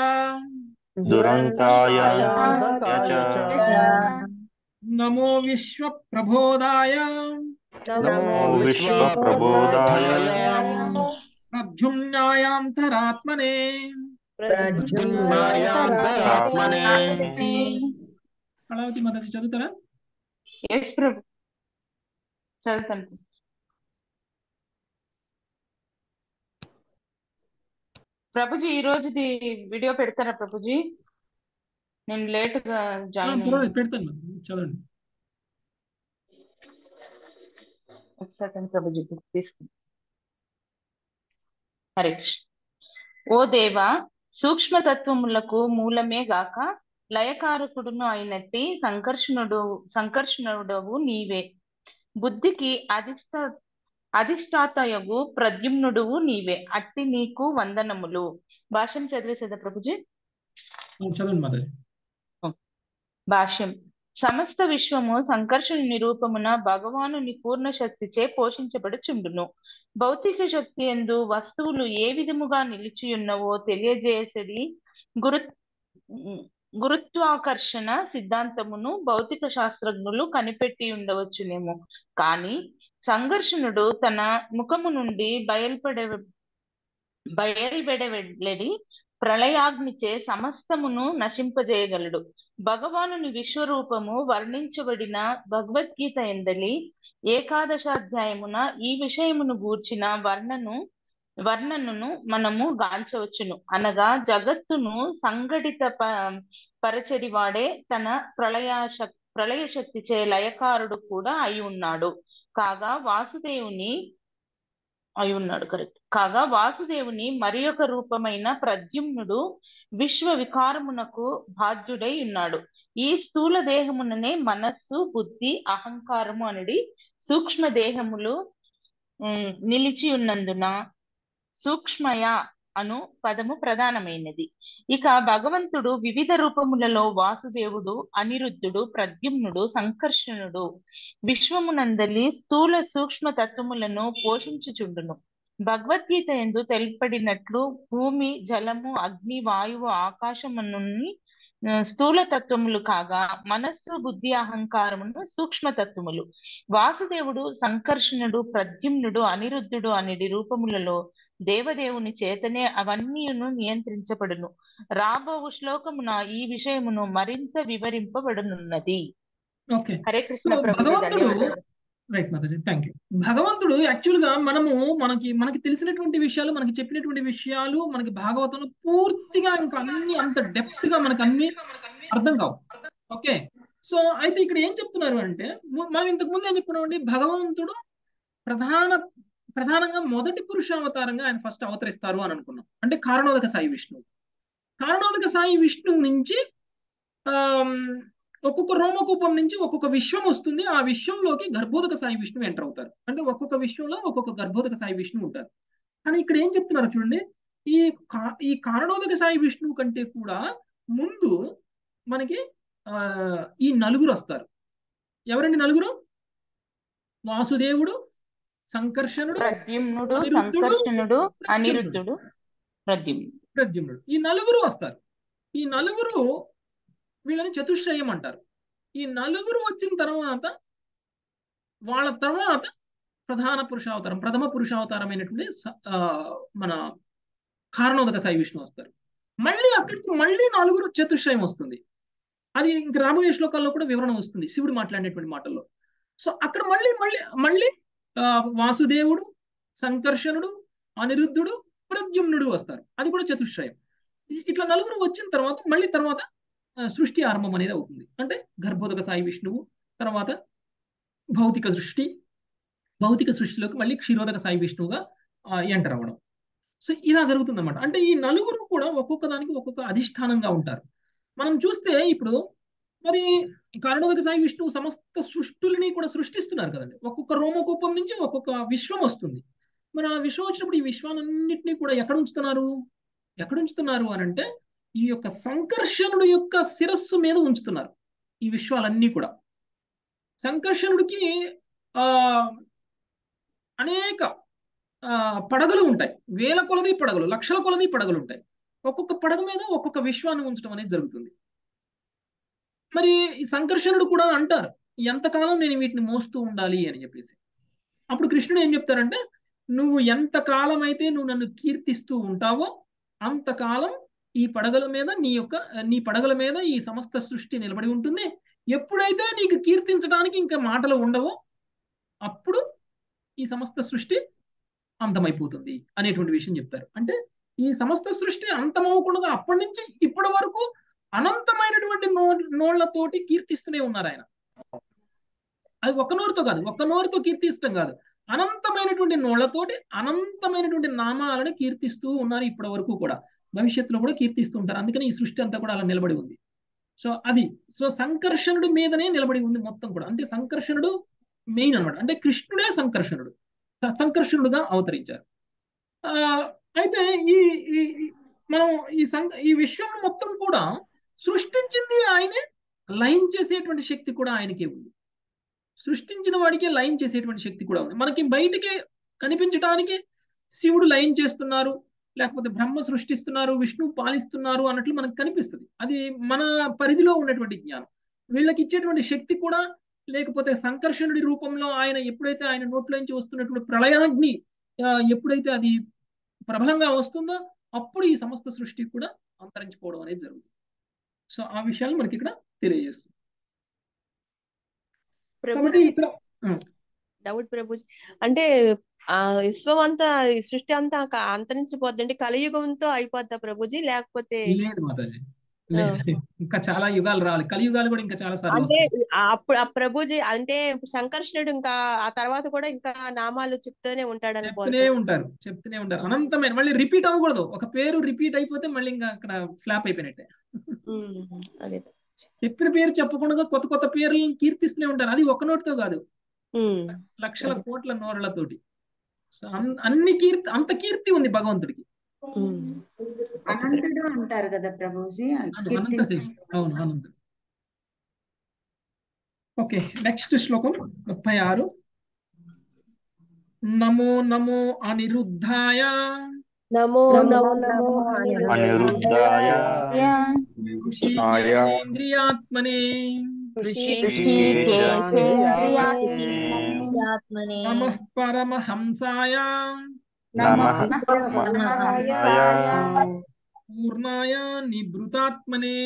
దురంతాయ నమో విశ్వ ప్రబోధాయ నమో విశ్వ ప్రబోధాయ ప్రద్యుమ్నాయాంతరాత్మనే ఆత్మనే కళావతి మాతాజీ చదువుతారా ఎస్ ప్రభు చదువుతాను ప్రభుజీ ఈ రోజుది వీడియో పెడతారా ప్రభుజీ నేను లేట్గా జాయిన్ పెడతాను. చదవండి. ఒక సెకండ్ ప్రభుజీ బుక్ తీసుకుంది హరే కృష్ణ ఓ దేవా సూక్ష్మతత్వములకు మూలమే గాక లయకారకుడును అయినట్టి సంకర్షణుడు సంకర్షణుడవు నీవే. బుద్ధికి అధిష్ట అధిష్టాతయగు ప్రద్యుమ్నుడువు నీవే. అట్టి నీకు వందనములు. భాష్యం చదివేసేదా ప్రభుజీ. చదవండి భాష్యం. సమస్త విశ్వము సంకర్షణ నిరూపమున భగవానుని పూర్ణ శక్తిచే పోషించబడుచుండును. భౌతిక శక్తి ఎందు వస్తువులు ఏ విధముగా నిలిచియున్నవో తెలియజేసడి గురు గురుత్వాకర్షణ సిద్ధాంతమును భౌతిక శాస్త్రజ్ఞులు కనిపెట్టి ఉండవచ్చునేమో కానీ సంఘర్షణుడు తన ముఖము నుండి బయల్పడే బయల్వెడవెళ్ళడి ప్రళయాగ్నిచే సమస్తమును నశింపజేయగలడు. భగవానుని విశ్వరూపము వర్ణించబడిన భగవద్గీత ఎందలి ఏకాదశాధ్యాయమున ఈ విషయమును గూర్చిన వర్ణను వర్ణనను మనము గాంచవచ్చును. అనగా జగత్తును సంఘటిత ప- పరచడివాడే తన ప్రళయాశక్ ప్రళయ శక్తిచే లయకారుడు కూడా అయి ఉన్నాడు. కాగా వాసుదేవుని అయి ఉన్నాడు కరెక్ట్ కాగా వాసుదేవుని మరి ఒక రూపమైన ప్రద్యుమ్నుడు విశ్వ వికారమునకు బాధ్యుడై ఉన్నాడు. ఈ స్థూల దేహముననే మనస్సు బుద్ధి అహంకారము అనడి సూక్ష్మ దేహములు నిలిచి ఉన్నందున సూక్ష్మయ అను పదము ప్రధానమైనది. ఇక భగవంతుడు వివిధ రూపములలో వాసుదేవుడు అనిరుద్ధుడు ప్రద్యుమ్నుడు సంకర్షణుడు. విశ్వమునందలి స్థూల సూక్ష్మ తత్వములను పోషించుచుండును. భగవద్గీత ఎందు తెలుపబడినట్లు భూమి జలము అగ్ని వాయువు ఆకాశమునుని స్థూల తత్వములు కాగా మనస్సు బుద్ధి అహంకారమును సూక్ష్మ తత్వములు వాసుదేవుడు సంకర్షణుడు ప్రద్యుమ్నుడు అనిరుద్ధుడు అనేది రూపములలో దేవదేవుని చేతనే అవన్నీయును నియంత్రించబడును. రాబో శ్లోకమున ఈ విషయమును మరింత వివరింపబడనున్నది. హరే కృష్ణ ప్రభు రైట్ మాతాజీ థ్యాంక్ యూ భగవంతుడు యాక్చువల్గా మనము మనకి మనకి తెలిసినటువంటి విషయాలు మనకి చెప్పినటువంటి విషయాలు మనకి భాగవతంలో పూర్తిగా ఇంకా అన్ని అంత డెప్త్గా మనకి అన్ని అర్థం కావు. ఓకే సో అయితే ఇక్కడ ఏం చెప్తున్నారు అంటే మనం ఇంతకు ముందు ఏం చెప్పుకున్నామండి? భగవంతుడు ప్రధాన ప్రధానంగా మొదటి పురుషావతారంగా ఆయన ఫస్ట్ అవతరిస్తారు అని అనుకున్నాం. అంటే కారణోదక సాయి విష్ణువు. కారణోదక సాయి విష్ణువు నుంచి ఒక్కొక్క రోమకూపం నుంచి ఒక్కొక్క విశ్వం వస్తుంది. ఆ విశ్వంలోకి గర్భోదక సాయి విష్ణువు ఎంటర్ అవుతారు. అంటే ఒక్కొక్క విశ్వంలో ఒక్కొక్క గర్భోదక సాయి విష్ణువు ఉంటారు. కానీ ఇక్కడ ఏం చెప్తున్నారు చూడండి. ఈ కా ఈ కారణోదక సాయి విష్ణువు కంటే కూడా ముందు మనకి ఆ ఈ నలుగురు వస్తారు. ఎవరండి నలుగురు? వాసుదేవుడు సంకర్షణుడు ప్రద్యుమ్నుడు అనిరుద్ధుడు సంకర్షణుడు ప్రద్యుమ్నుడు. అనిరుద్ధుడు. ప్రద్యుమ్నుడు ప్రద్యుమ్నుడు. ఈ నలుగురు వస్తారు. ఈ నలుగురు వీళ్ళని చతుశ్రయం అంటారు ఈ నలుగురు వచ్చిన తర్వాత వాళ్ళ తర్వాత ప్రధాన పురుషావతారం ప్రథమ పురుషావతారమైనటువంటి ఆ, మన కారణోదక సాయి విష్ణు వస్తారు. మళ్ళీ అక్కడికి మళ్ళీ నలుగురు చతుశ్రయం వస్తుంది. అది ఇంక రాబోయే శ్లోకాల్లో కూడా వివరణ వస్తుంది శివుడు మాట్లాడేటువంటి మాటల్లో. సో అక్కడ మళ్ళీ మళ్ళీ మళ్ళీ ఆ, వాసుదేవుడు సంకర్షణుడు అనిరుద్ధుడు ప్రద్యుమ్నుడు వస్తారు. అది కూడా చతుశ్రయం. ఇట్లా నలుగురు వచ్చిన తర్వాత మళ్ళీ తర్వాత సృష్టి ఆరంభం అనేది అవుతుంది. అంటే గర్భోదక సాయి విష్ణువు తర్వాత భౌతిక సృష్టి భౌతిక సృష్టిలోకి మళ్ళీ క్షీరోదక సాయి విష్ణువుగా ఎంటర్ అవ్వడం. సో ఇలా జరుగుతుందన్నమాట. అంటే ఈ నలుగురు కూడా ఒక్కొక్క దానికి ఒక్కొక్క అధిష్టానంగా ఉంటారు. మనం చూస్తే ఇప్పుడు మరి కారణోదక సాయి విష్ణువు సమస్త సృష్టుల్ని కూడా సృష్టిస్తున్నారు కదండి. ఒక్కొక్క రోమకూపం నుంచి ఒక్కొక్క విశ్వం వస్తుంది. మరి ఆ విశ్వం వచ్చినప్పుడు ఈ విశ్వాలన్నింటినీ కూడా ఎక్కడ ఉంచుతున్నారు? ఎక్కడ ఉంచుతున్నారు అని అంటే ఈ యొక్క సంకర్షణుడు యొక్క శిరస్సు మీద ఉంచుతున్నారు. ఈ విశ్వాలన్నీ కూడా. సంకర్షణుడికి ఆ అనేక ఆ, పడగలు ఉంటాయి. వేల కొలది పడగలు లక్షల కొలది పడగలు ఉంటాయి. ఒక్కొక్క పడగ మీద ఒక్కొక్క విశ్వాన్ని ఉంచడం అనేది జరుగుతుంది. మరి ఈ సంకర్షణుడు కూడా అంటారు ఎంతకాలం నేను వీటిని మోస్తూ ఉండాలి అని చెప్పేసి. అప్పుడు కృష్ణుడు ఏం చెప్తారంటే నువ్వు ఎంతకాలం అయితే నువ్వు నన్ను కీర్తిస్తూ ఉంటావో అంతకాలం ఈ పడగల మీద నీ యొక్క నీ పడగల మీద ఈ సమస్త సృష్టి నిలబడి ఉంటుంది. ఎప్పుడైతే నీకు కీర్తించడానికి ఇంకా మాటలు ఉండవో అప్పుడు ఈ సమస్త సృష్టి అంతమైపోతుంది అనేటువంటి విషయం చెప్తారు. అంటే ఈ సమస్త సృష్టి అంతమవకుండా అప్పటి నుంచి ఇప్పటి వరకు అనంతమైనటువంటి నో నోళ్ళతోటి కీర్తిస్తూనే ఉన్నారు ఆయన. అది ఒక్క నోరుతో కాదు ఒక్క నోరుతో కీర్తిస్తాం కాదు. అనంతమైనటువంటి నోళ్ళతోటి అనంతమైనటువంటి నామాలను కీర్తిస్తూ ఉన్నారు ఇప్పటి వరకు కూడా. భవిష్యత్తులో కూడా కీర్తిస్తూ ఉంటారు అందుకని ఈ సృష్టి అంతా కూడా అలా నిలబడి ఉంది. సో అది సో సంకర్షణుడి మీదనే నిలబడి ఉంది మొత్తం కూడా. అంటే సంకర్షణుడు మెయిన్ అన్నమాట. అంటే కృష్ణుడే సంకర్షణుడు. సంకర్షణుడుగా అవతరించారు. ఆ అయితే ఈ మనం ఈ సం ఈ విశ్వం మొత్తం కూడా సృష్టించింది ఆయనే లైన్ చేసేటువంటి శక్తి కూడా ఆయనకే ఉంది. సృష్టించిన వాడికే లైన్ చేసేటువంటి శక్తి కూడా ఉంది. మనకి బయటికి కనిపించడానికి శివుడు లైన్ చేస్తున్నారు. లేకపోతే బ్రహ్మ సృష్టిస్తున్నారు విష్ణు పాలిస్తున్నారు అన్నట్లు మనకు కనిపిస్తుంది. అది మన పరిధిలో ఉన్నటువంటి జ్ఞానం. వీళ్ళకి ఇచ్చేటువంటి శక్తి కూడా లేకపోతే సంకర్షణుడి రూపంలో ఆయన ఎప్పుడైతే ఆయన నోట్లోంచి వస్తున్నటువంటి ప్రళయాగ్ని ఎప్పుడైతే అది ప్రబలంగా వస్తుందో అప్పుడు ఈ సమస్త సృష్టి కూడా అంతరించిపోవడం అనేది జరుగుతుంది. సో ఆ విషయాలు మనకి ఇక్కడ తెలియజేస్తుంది. కాబట్టి ఇక్కడ. డౌట్ అంటే ఆ విశ్వం అంతా ఈ సృష్టి అంతా క- అంతరించిపోద్దండి. కలియుగంతో అయిపోద్దా ప్రభుజీ? లేకపోతే లేదు మాతాజీ. ఇంకా చాలా యుగాలు రావాలి. కలియుగాలు కూడా ఇంకా చాలా సార్లు అంటే అప్పుడు ఆ ప్రభుజీ అంటే సంకర్షణుడు ఇంకా ఆ తర్వాత కూడా ఇంకా నామాలు చెప్తూనే ఉంటాడు చెప్తూనే ఉంటారు. చెప్తూనే ఉంటారు. అనంతమైన మళ్ళీ రిపీట్ అవ్వకూడదు. ఒక పేరు రిపీట్ అయిపోతే మళ్ళీ ఇంకా అక్కడ ఫ్లాప్ అయిపోయినట్టే. అదే. చెప్పిన పేరు చెప్పకుండా కొత్త కొత్త పేర్లను కీర్తిస్తూనే ఉంటారు. అది ఒక నోటితో కాదు. లక్షల కోట్ల నోరలతోటి అన్ని కీర్తి అంత కీర్తి ఉంది భగవంతుడికి. అనంతుడు అంటారు కదా ప్రభుజీ అవును అనంతుడు ఓకే నెక్స్ట్ శ్లోకం ముప్పై ఆరు. నమో నమో అనిరుద్ధాయ. నమో నమో అనిరుద్ధాయ. ఆయా ఋషికేంద్రియాత్మనే ఆత్మనే నమః పరమహంసాయ నమః పూర్ణాయ నిభృతాత్మనే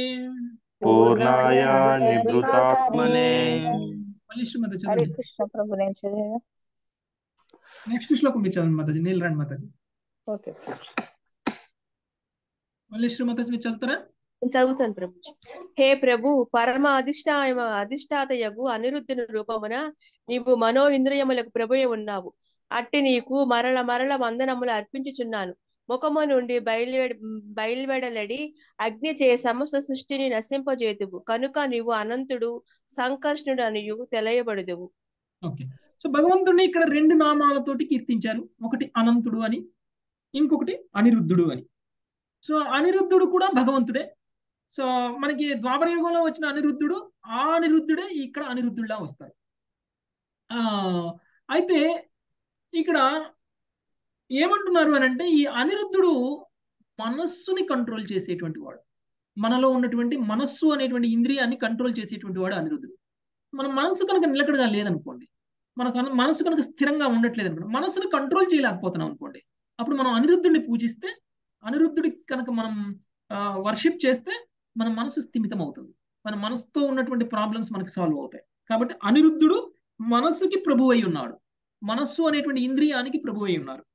పూర్ణాయ నివృతాత్మనే మళ్ళీ శ్రీమతి హరే చదవండి కృష్ణ ప్రభు నేను చదివేదా నెక్స్ట్ శ్లోకం మీరు చదవండి మాతాజీ నీలరాణి మాతాజీ ఓకే మళ్ళీ శ్రీమతి మీరు చదువుతారా నేను చదువుతాను ప్రభు. హే ప్రభు పరమ అధిష్టాయ యగు అనిరుద్ధుని రూపమున నీవు మనో ఇంద్రియములకు ప్రభుయే ఉన్నావు. అట్టి నీకు మరల మరల వందనములు అర్పించుచున్నాను. ముఖము నుండి బయలువెడ బయలువెడలడి అగ్ని చే సమస్త సృష్టిని నశింపజేతువు. కనుక నీవు అనంతుడు సంకర్షణుడు అనియు తెలియబడుదువు. ఓకే. సో భగవంతుడిని ఇక్కడ రెండు నామాలతోటి కీర్తించారు. ఒకటి అనంతుడు అని ఇంకొకటి అనిరుద్ధుడు అని. సో అనిరుద్ధుడు కూడా భగవంతుడే. సో మనకి ద్వాపర యుగంలో వచ్చిన అనిరుద్ధుడు ఆ అనిరుద్ధుడే ఇక్కడ అనిరుద్ధుడిలా వస్తారు ఆ అయితే ఇక్కడ ఏమంటున్నారు అని అంటే ఈ అనిరుద్ధుడు మనస్సుని కంట్రోల్ చేసేటువంటి వాడు. మనలో ఉన్నటువంటి మనస్సు అనేటువంటి ఇంద్రియాన్ని కంట్రోల్ చేసేటువంటి వాడు అనిరుద్ధుడు. మన మనసు కనుక నిలకడగా లేదనుకోండి మన మనసు కనుక స్థిరంగా ఉండట్లేదు అనుకోండి మనసుని కంట్రోల్ చేయలేకపోతున్నాం అనుకోండి అప్పుడు మనం అనిరుద్ధుడిని పూజిస్తే అనిరుద్ధుడికి కనుక మనం వర్షిప్ చేస్తే మన మనసు స్థిమితం అవుతుంది మన మనసుతో ఉన్నటువంటి ప్రాబ్లమ్స్ మనకి సాల్వ్ అవుతాయి. కాబట్టి అనిరుద్ధుడు మనస్సుకి ప్రభు అయి ఉన్నాడు. మనస్సు అనేటువంటి ఇంద్రియానికి ప్రభు అయి ఉన్నారు.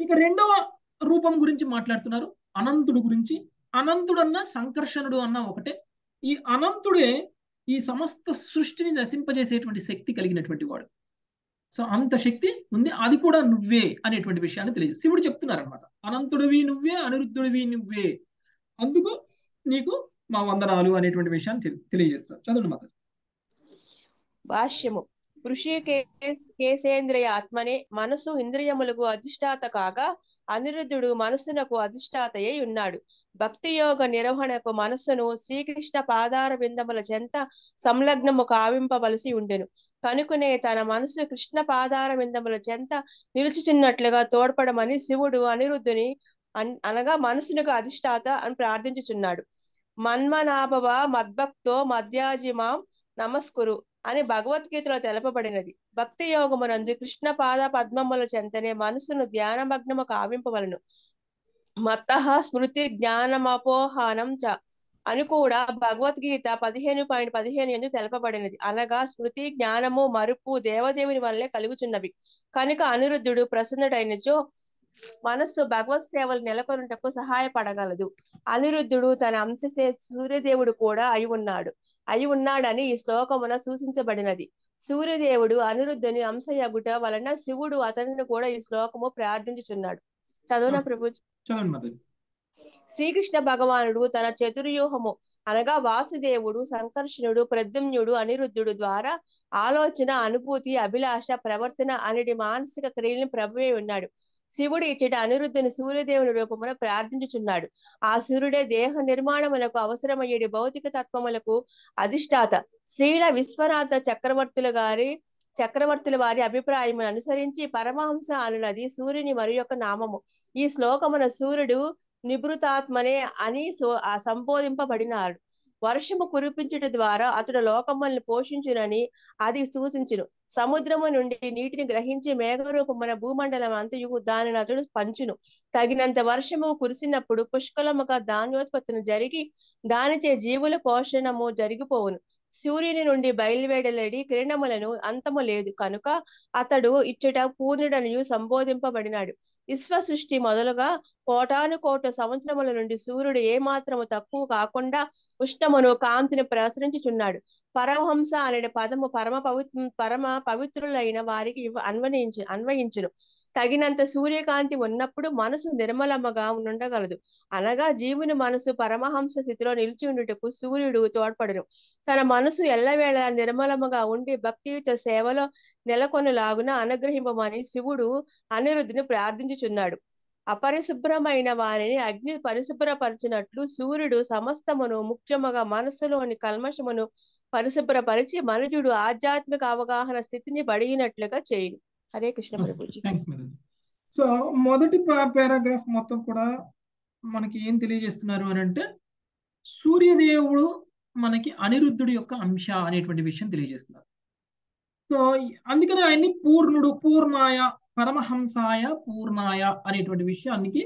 ఇక రెండవ రూపం గురించి మాట్లాడుతున్నారు. అనంతుడు గురించి. అనంతుడు అన్న సంకర్షణుడు అన్న ఒకటే. ఈ అనంతుడే ఈ సమస్త సృష్టిని నశింపజేసేటువంటి శక్తి కలిగినటువంటి వాడు. సో అంత శక్తి ఉంది. అది కూడా నువ్వే అనేటువంటి విషయాన్ని తెలియదు శివుడు చెప్తున్నారు అనమాట అనంతుడివి నువ్వే అనిరుద్ధుడివి నువ్వే. అందుకు నీకు మా వందనాలు అనేటువంటి విషయాన్ని తెలి- తెలియజేస్తారు చదవండి మాత. భాష్యము. కృషి కేసేంద్రియ ఆత్మనే మనసు ఇంద్రియములకు అధిష్టాత కాగా అనిరుద్ధుడు మనసునకు అధిష్టాతయై ఉన్నాడు. భక్తి యోగ నిర్వహణకు మనస్సును శ్రీకృష్ణ పాదార బిందముల చెంత సంలగ్నము కావింపవలసి ఉండెను. కనుకునే తన మనసు కృష్ణ పాదార బిందముల చెంత నిలుచుచున్నట్లుగా తోడ్పడమని శివుడు అనిరుద్ధుని అన్- అనగా మనసునకు అధిష్టాత అని ప్రార్థించుచున్నాడు. మన్మనాభవ మద్భక్తో మధ్యాజిమాం నమస్కురు అని భగవద్గీతలో తెలపబడినది. భక్తి యోగమునందు కృష్ణ పాద పద్మముల చెంతనే మనసును ధ్యానమగ్నము కావింపవలను. మత్త స్మృతి జ్ఞానమపోహానం చ అని కూడా భగవద్గీత పదిహేను పాయింట్ పదిహేను ఎందుకు తెలపబడినది. అనగా స్మృతి జ్ఞానము మరుపు దేవదేవుని వల్లే కలుగుచున్నవి. కనుక అనిరుద్ధుడు ప్రసన్నుడైనచో మనస్సు భగవత్ సేవలు నెలకొనుటకు సహాయపడగలదు. అనిరుద్ధుడు తన అంశసే సూర్యదేవుడు కూడా అయి ఉన్నాడు. అయి ఉన్నాడని ఈ శ్లోకమున సూచించబడినది. సూర్యదేవుడు అనిరుద్ధుని అంశయగుట వలన శివుడు అతనిని కూడా ఈ శ్లోకము ప్రార్థించుచున్నాడు. చదువున ప్రభు శ్రీకృష్ణ భగవానుడు తన చతుర్యూహము అనగా వాసుదేవుడు సంకర్షణుడు ప్రద్యుమ్నుడు అనిరుద్ధుడు ద్వారా ఆలోచన అనుభూతి అభిలాష ప్రవర్తన అనేది మానసిక క్రియలను ప్రభువే ఉన్నాడు. శివుడు ఇచ్చట అనిరుద్ధుని సూర్యదేవుని రూపమున ప్రార్థించుచున్నాడు. ఆ సూర్యుడే దేహ నిర్మాణములకు అవసరమయ్యేటి భౌతిక తత్వములకు అధిష్టాత. శ్రీల విశ్వనాథ చక్రవర్తులు గారి చక్రవర్తుల వారి అభిప్రాయమును అనుసరించి పరమహంస అనునది సూర్యుని మరి యొక్క నామము. ఈ శ్లోకమున సూర్యుడు నిభృతాత్మనే అని సో సంబోధింపబడినాడు వర్షము కురిపించుట ద్వారా అతడు లోకములను పోషించునని అది సూచించును. సముద్రము నుండి నీటిని గ్రహించి మేఘరూపమున భూమండలం అంతయు దానిని అతడు పంచును. తగినంత వర్షము కురిసినప్పుడు పుష్కలముగా ధాన్యోత్పత్తిని జరిగి దానిచే జీవుల పోషణము జరిగిపోవును. సూర్యుని నుండి బయలువేడలడి కిరణములను అంతము లేదు. కనుక అతడు ఇచ్చట పూర్ణుడనియు సంబోధింపబడినాడు. విశ్వ సృష్టి మొదలుగా కోటాను కోట సంవత్సరముల నుండి సూర్యుడు ఏ మాత్రము తక్కువ కాకుండా ఉష్ణమును కాంతిని ప్రసరించుచున్నాడు. పరమహంస అనే పదము పరమ పవిత్ర పరమ పవిత్రులైన వారికి అన్వయించు అన్వయించును. తగినంత సూర్యకాంతి ఉన్నప్పుడు మనసు నిర్మలముగా ఉండగలదు అనగా జీవుని మనసు పరమహంస స్థితిలో నిలిచి ఉండుటకు సూర్యుడు తోడ్పడును. తన మనసు ఎల్లవేళ నిర్మలముగా ఉండి భక్తియుత సేవలో నెలకొనలాగున అనుగ్రహింపమని శివుడు అనిరుద్ధుని ప్రార్థించుచున్నాడు. అపరిశుభ్రమైన వారిని అగ్ని పరిశుభ్రపరచినట్లు సూర్యుడు సమస్తమును ముఖ్యముగా మనస్సులోని కల్మషమును పరిశుభ్రపరిచి మనుజుడు ఆధ్యాత్మిక అవగాహన స్థితిని బడిగినట్లుగా చేయును. హరే కృష్ణ ప్రభుజీ. సో మొదటి పారాగ్రాఫ్ మొత్తం కూడా మనకి ఏం తెలియజేస్తున్నారు అని అంటే సూర్యదేవుడు మనకి అనిరుద్ధుడి యొక్క అంశ అనేటువంటి విషయం తెలియజేస్తున్నారు. సో అందుకని ఆయన్ని పూర్ణుడు పూర్ణాయ పరమహంసాయ పూర్ణాయ అనేటువంటి విషయానికి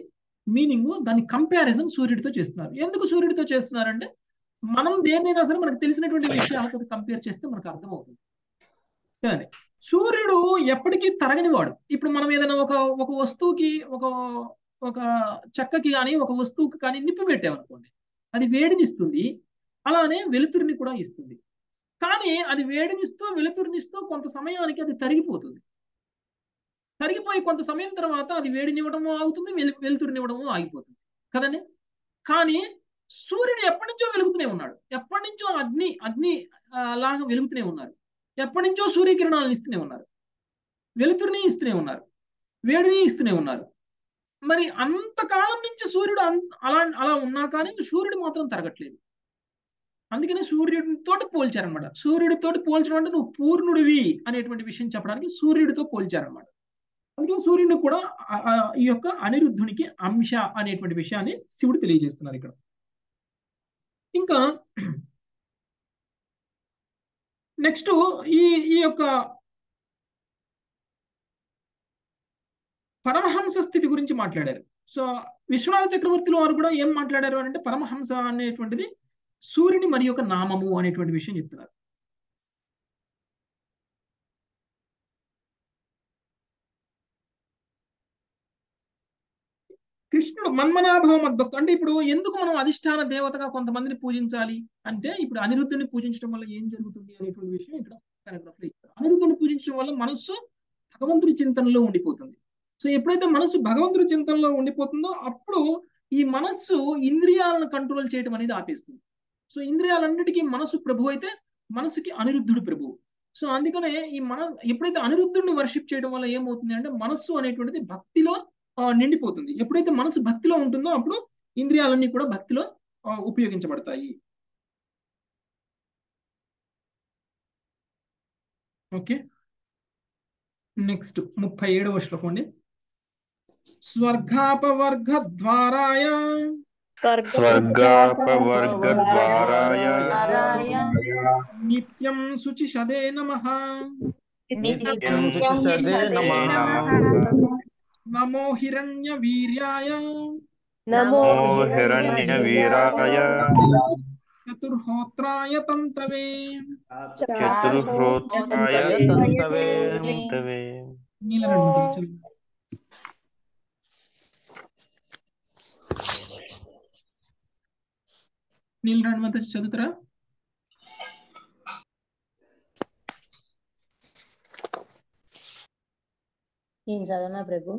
మీనింగ్ దాని కంపారిజన్ సూర్యుడితో చేస్తున్నారు. ఎందుకు సూర్యుడితో చేస్తున్నారంటే మనం దేన్నైనా సరే మనకు తెలిసినటువంటి విషయాలతో కంపేర్ చేస్తే మనకు అర్థమవుతుంది. కదండి సూర్యుడు ఎప్పటికీ తరగని వాడు. ఇప్పుడు మనం ఏదైనా ఒక ఒక వస్తువుకి ఒక ఒక చెక్కకి కానీ ఒక వస్తువుకి కానీ నిప్పు పెట్టామనుకోండి అది వేడినిస్తుంది. అలానే వెలుతురిని కూడా ఇస్తుంది. కానీ అది వేడినిస్తూ వెలుతురినిస్తూ కొంత సమయానికి అది తరిగిపోతుంది. తరిగిపోయి కొంత సమయం తర్వాత అది వేడినివ్వడము ఆగుతుంది వెలు ఆగిపోతుంది. కదండి? కానీ సూర్యుడు ఎప్పటి నుంచో వెలుగుతూనే ఉన్నాడు. ఎప్పటి నుంచో అగ్ని అగ్ని లాగా వెలుగుతూనే ఉన్నారు. ఎప్పటి నుంచో సూర్యకిరణాలను ఇస్తూనే ఉన్నారు. వెలుతురుని ఇస్తూనే ఉన్నారు. వేడిని ఇస్తూనే ఉన్నారు. మరి అంతకాలం నుంచి సూర్యుడు అలా అలా ఉన్నా కానీ సూర్యుడు మాత్రం తరగట్లేదు. అందుకని సూర్యుడితోటి పోల్చారనమాట సూర్యుడితో పోల్చడం అంటే నువ్వు పూర్ణుడివి అనేటువంటి విషయం చెప్పడానికి సూర్యుడితో పోల్చారనమాట అందుకని సూర్యుని కూడా ఈ యొక్క అనిరుద్ధునికి అంశ అనేటువంటి విషయాన్ని శివుడు తెలియజేస్తున్నారు ఇక్కడ. ఇంకా నెక్స్ట్ ఈ ఈ యొక్క పరమహంస స్థితి గురించి మాట్లాడారు. సో విశ్వనాథ చక్రవర్తులు వారు కూడా ఏం మాట్లాడారు అని అంటే పరమహంస అనేటువంటిది సూర్యుని మరి యొక్క నామము అనేటువంటి విషయం చెప్తున్నారు. కృష్ణుడు మన్మనాభవ మద్భక్తు అంటే ఇప్పుడు ఎందుకు మనం అధిష్టాన దేవతగా కొంతమందిని పూజించాలి అంటే ఇప్పుడు అనిరుద్ధుని పూజించడం వల్ల ఏం జరుగుతుంది అనేటువంటి విషయం ఇక్కడ పారాగ్రాఫ్లో ఇస్తారు అనిరుద్ధుని పూజించడం వల్ల మనస్సు భగవంతుడి చింతనలో ఉండిపోతుంది. సో ఎప్పుడైతే మనస్సు భగవంతుడి చింతనలో ఉండిపోతుందో అప్పుడు ఈ మనస్సు ఇంద్రియాలను కంట్రోల్ చేయడం అనేది ఆపేస్తుంది. సో ఇంద్రియాలన్నిటికీ మనసు ప్రభు అయితే మనసుకి అనిరుద్ధుడు ప్రభు సో అందుకనే ఈ మన ఎప్పుడైతే అనిరుద్ధుడిని వర్షిప్ చేయడం వల్ల ఏమవుతుంది అంటే మనస్సు అనేటువంటిది భక్తిలో నిండిపోతుంది. ఎప్పుడైతే మనసు భక్తిలో ఉంటుందో అప్పుడు ఇంద్రియాలన్నీ కూడా భక్తిలో ఆ, ఉపయోగించబడతాయి. ఓకే. నెక్స్ట్ ముప్పై ఏడవ శ్లోకం అండి. స్వర్గాపవర్గ ద్వారాయ స్వర్గాపవర్గద్వారాయ. నిత్యం శుచిషదే నమ. నిత్యం శుచిసదే నమః. నమో హిరణ్య వీర్యాయ నమో నమో హిరణ్యవీరాయ చతుర్హోత్రాయ తంతవే చతుర్హోత్రాయ తంతవే తంతవే నీలరండి మాతాజీ, చదువు. నీలరండి మాతాజీ చదువుతారా నేను చదవనా ప్రభు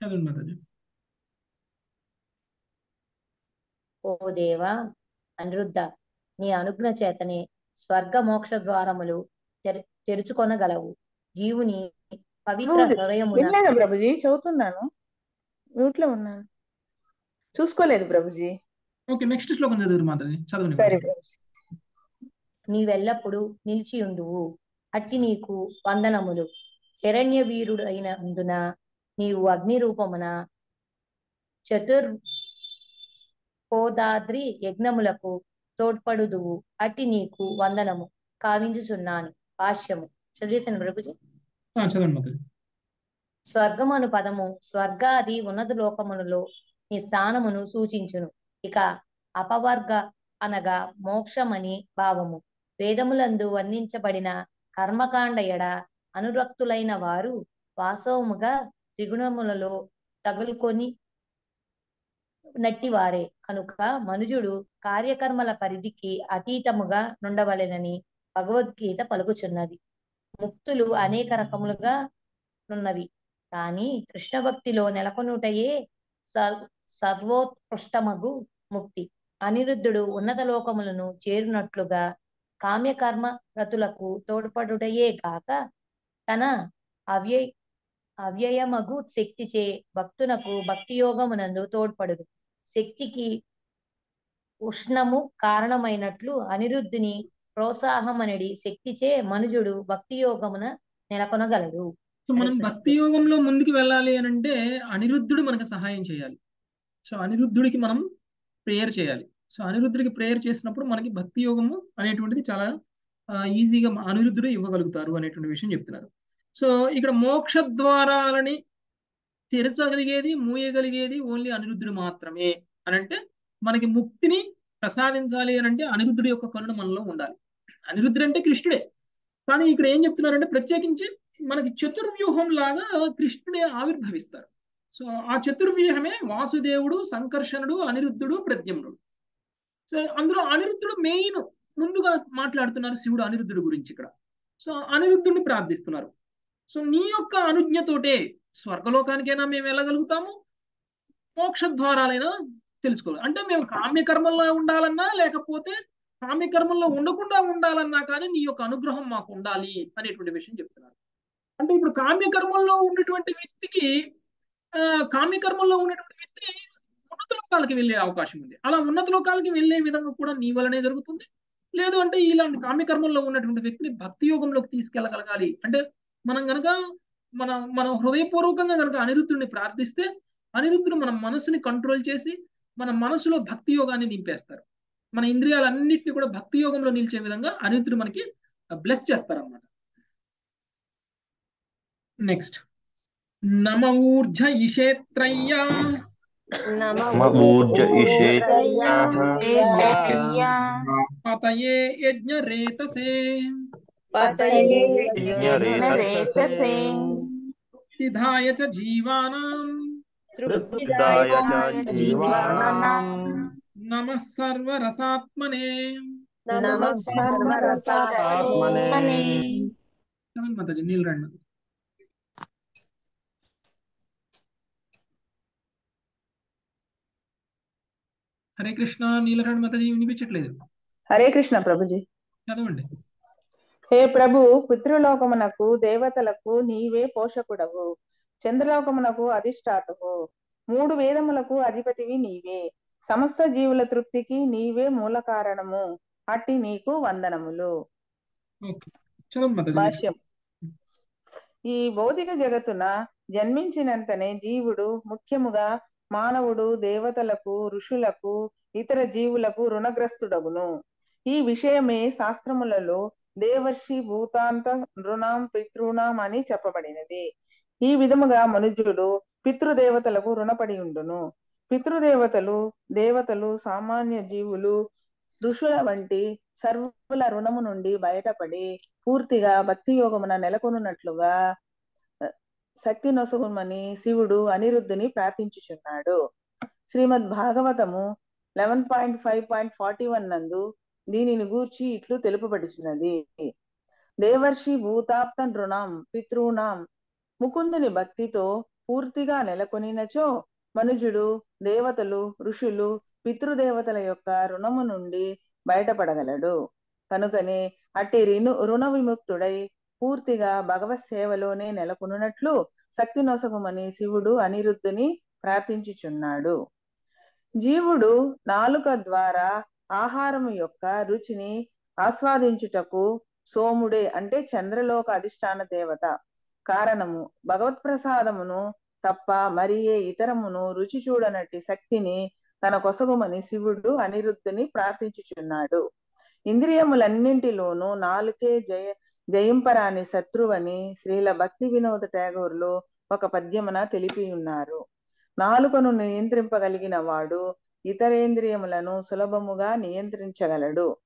చదవండి మాతాజీ ఓ దేవా అనిరుద్ధ నీ అనుజ్ఞ చేతనే స్వర్గ మోక్ష ద్వారములు తెర తెరుచుకొనగలవు. జీవుని పవిత్ర ప్రభుజీ? చదువుతున్నాను. మ్యూట్లో ఉన్నాను చూసుకోలేదు ప్రభుజీ. ఓకే నెక్స్ట్ శ్లోకం చదువురు మాతాజీ చదవండి నీవెల్లప్పుడు నిలిచియుందువు. అట్టి నీకు వందనములు. శరణ్య వీరుడు అయినందున నీవు అగ్ని రూపమున చతుర్ హోదాద్రి యజ్ఞములకు తోడ్పడుదువు. అట్టి నీకు వందనము. కావించుచున్నాను. భాష్యము చదివేశాను ప్రభుజీ ఆ, చదవండి మాతాజీ స్వర్గం అను పదము. స్వర్గాది ఉన్నత లోకములలో నీ స్థానమును సూచించును. ఇక అపవర్గ అనగా మోక్షమని భావము. వేదములందు వర్ణించబడిన కర్మకాండ ఎడ అనురక్తులైన వారు వాస్తవముగా త్రిగుణములలో తగులుకొని నట్టివారే. కనుక మనుజుడు కార్యకర్మల పరిధికి అతీతముగా నుండవలెనని భగవద్గీత పలుకుచున్నది. ముక్తులు అనేక రకములుగా ఉన్నవి కానీ కృష్ణ భక్తిలో నెలకొనుటయే సర్వోత్కృష్టమగు ముక్తి. అనిరుద్ధుడు ఉన్నత లోకములను చేరునట్లుగా కామ్యకర్మ రతులకు తోడ్పడుటయే కాక తన అవ్యయ అవ్యయమగు శక్తిచే భక్తునకు భక్తి యోగమునందు తోడ్పడును. శక్తికి ఉష్ణము కారణమైనట్లు అనిరుద్ధుని ప్రోత్సాహమనడి శక్తిచే మనుజుడు భక్తి యోగమున నెలకొనగలడు. సో మనం భక్తి యోగంలో ముందుకు వెళ్ళాలి అని అంటే అనిరుద్ధుడు మనకు సహాయం చేయాలి. సో అనిరుద్ధుడికి మనం ప్రేయర్ చేయాలి. సో అనిరుద్ధుడికి ప్రేయర్ చేసినప్పుడు మనకి భక్తి యోగము అనేటువంటిది చాలా ఈజీగా అనిరుద్ధుడు ఇవ్వగలుగుతారు అనేటువంటి విషయం చెప్తున్నారు. సో ఇక్కడ మోక్ష ద్వారాలని తెరచగలిగేది మూయగలిగేది ఓన్లీ అనిరుద్ధుడు మాత్రమే అని అంటే మనకి ముక్తిని ప్రసాదించాలి అని అంటే అనిరుద్ధుడి యొక్క కరుణ మనలో ఉండాలి. అనిరుద్ధుడు అంటే కృష్ణుడే. కానీ ఇక్కడ ఏం చెప్తున్నారంటే ప్రత్యేకించి మనకి చతుర్వ్యూహం లాగా కృష్ణుడే ఆవిర్భవిస్తారు. సో ఆ చతుర్వ్యూహమే వాసుదేవుడు సంకర్షణుడు అనిరుద్ధుడు ప్రద్యుమ్నుడు. సో అందులో అనిరుద్ధుడు మెయిన్ ముందుగా మాట్లాడుతున్నారు శివుడు అనిరుద్ధుడు గురించి ఇక్కడ. సో అనిరుద్ధుడిని ప్రార్థిస్తున్నారు. సో నీ యొక్క అనుజ్ఞతోటే స్వర్గలోకానికైనా మేము వెళ్ళగలుగుతాము. మోక్ష ద్వారాలైనా తెలుసుకోవాలి. అంటే మేము కామ్యకర్మల్లో ఉండాలన్నా లేకపోతే కామ్యకర్మల్లో ఉండకుండా ఉండాలన్నా కానీ నీ యొక్క అనుగ్రహం మాకు ఉండాలి అనేటువంటి విషయం చెప్తున్నారు. అంటే ఇప్పుడు కామ్యకర్మల్లో ఉన్నటువంటి వ్యక్తికి కామ్యకర్మల్లో ఉన్నటువంటి వ్యక్తి ఉన్నత లోకాలకి వెళ్ళే అవకాశం ఉంది. అలా ఉన్నత లోకాలకి వెళ్ళే విధంగా కూడా నీ వలనే జరుగుతుంది. లేదు అంటే ఇలాంటి కామ్యకర్మల్లో ఉన్నటువంటి వ్యక్తిని భక్తి యోగంలోకి తీసుకెళ్ళగలగాలి. అంటే మనం గనక మన మన హృదయపూర్వకంగా కనుక అనిరుద్ధుడిని ప్రార్థిస్తే అనిరుద్ధుడు మన మనసుని కంట్రోల్ చేసి మన మనసులో భక్తి యోగాన్ని నింపేస్తారు. మన ఇంద్రియాలన్నింటినీ కూడా భక్తి యోగంలో నిలిచే విధంగా అనిరుద్ధుడు మనకి బ్లెస్ చేస్తారు అనమాట నెక్స్ట్ నమ ఊర్జ ఇషేత్రయ్యా పతయే యజ్ఞ రేతసే సిద్ధాయ చ జీవానాం నమ సర్వరసాత్మనే మాతాజీ నీళ్ళు రండి హరే కృష్ణ నీలకంఠ మాతాజీ వినిపించట్లేదు హరే కృష్ణ ప్రభుజీ చదవండి హే ప్రభు పితృలోకమునకు దేవతలకు నీవే పోషకుడవు. చంద్రలోకమునకు అధిష్టాతవు. మూడు వేదములకు అధిపతివి నీవే. సమస్త జీవుల తృప్తికి నీవే మూల కారణము అట్టి నీకు వందనములు. భాష్యం. ఈ భౌతిక జగత్తున జన్మించినంతనే జీవుడు ముఖ్యముగా మానవుడు దేవతలకు ఋషులకు ఇతర జీవులకు రుణగ్రస్తుడగును. ఈ విషయమే శాస్త్రములలో దేవర్షి భూతాంత నృణాం పితృణాం అని చెప్పబడినది. ఈ విధముగా మనుజుడు పితృదేవతలకు రుణపడి ఉండును. పితృదేవతలు దేవతలు సామాన్య జీవులు ఋషుల వంటి సర్వుల రుణము నుండి బయటపడి పూర్తిగా భక్తి యోగమున నెలకొనున్నట్లుగా శక్తి నొసగుమని శివుడు అనిరుద్ధుని ప్రార్థించుచున్నాడు. శ్రీమద్ భాగవతము eleven point five point forty one నందు దీనిని గూర్చి ఇట్లు తెలుపబడిచినది దేవర్షి భూతాప్త పితృణం ముకుందుని భక్తితో పూర్తిగా నెలకొనినచో మనుజుడు దేవతలు ఋషులు పితృదేవతల యొక్క రుణము నుండి బయటపడగలడు. కనుకనే అట్టి రిను రుణ విముక్తుడై పూర్తిగా భగవత్ సేవలోనే నెలకొనున్నట్లు శక్తి నొసగుమని శివుడు అనిరుద్ధుని ప్రార్థించుచున్నాడు. జీవుడు నాలుక ద్వారా ఆహారము యొక్క రుచిని ఆస్వాదించుటకు సోముడే అంటే చంద్రలోక అధిష్టాన దేవత. కారణము భగవత్ ప్రసాదమును తప్ప మరి ఏ ఇతరమును రుచి చూడనట్టి శక్తిని తన కొసగుమని శివుడు అనిరుద్ధుని ప్రార్థించుచున్నాడు. ఇంద్రియములన్నింటిలోనూ నాలుకే జయ జయింపరాని శత్రువని శ్రీల భక్తి వినోద ట్యాగోర్లో ఒక పద్యమున తెలిపి ఉన్నారు నాలుకను నియంత్రింపగలిగిన వాడు ఇతరేంద్రియములను సులభముగా నియంత్రించగలడు.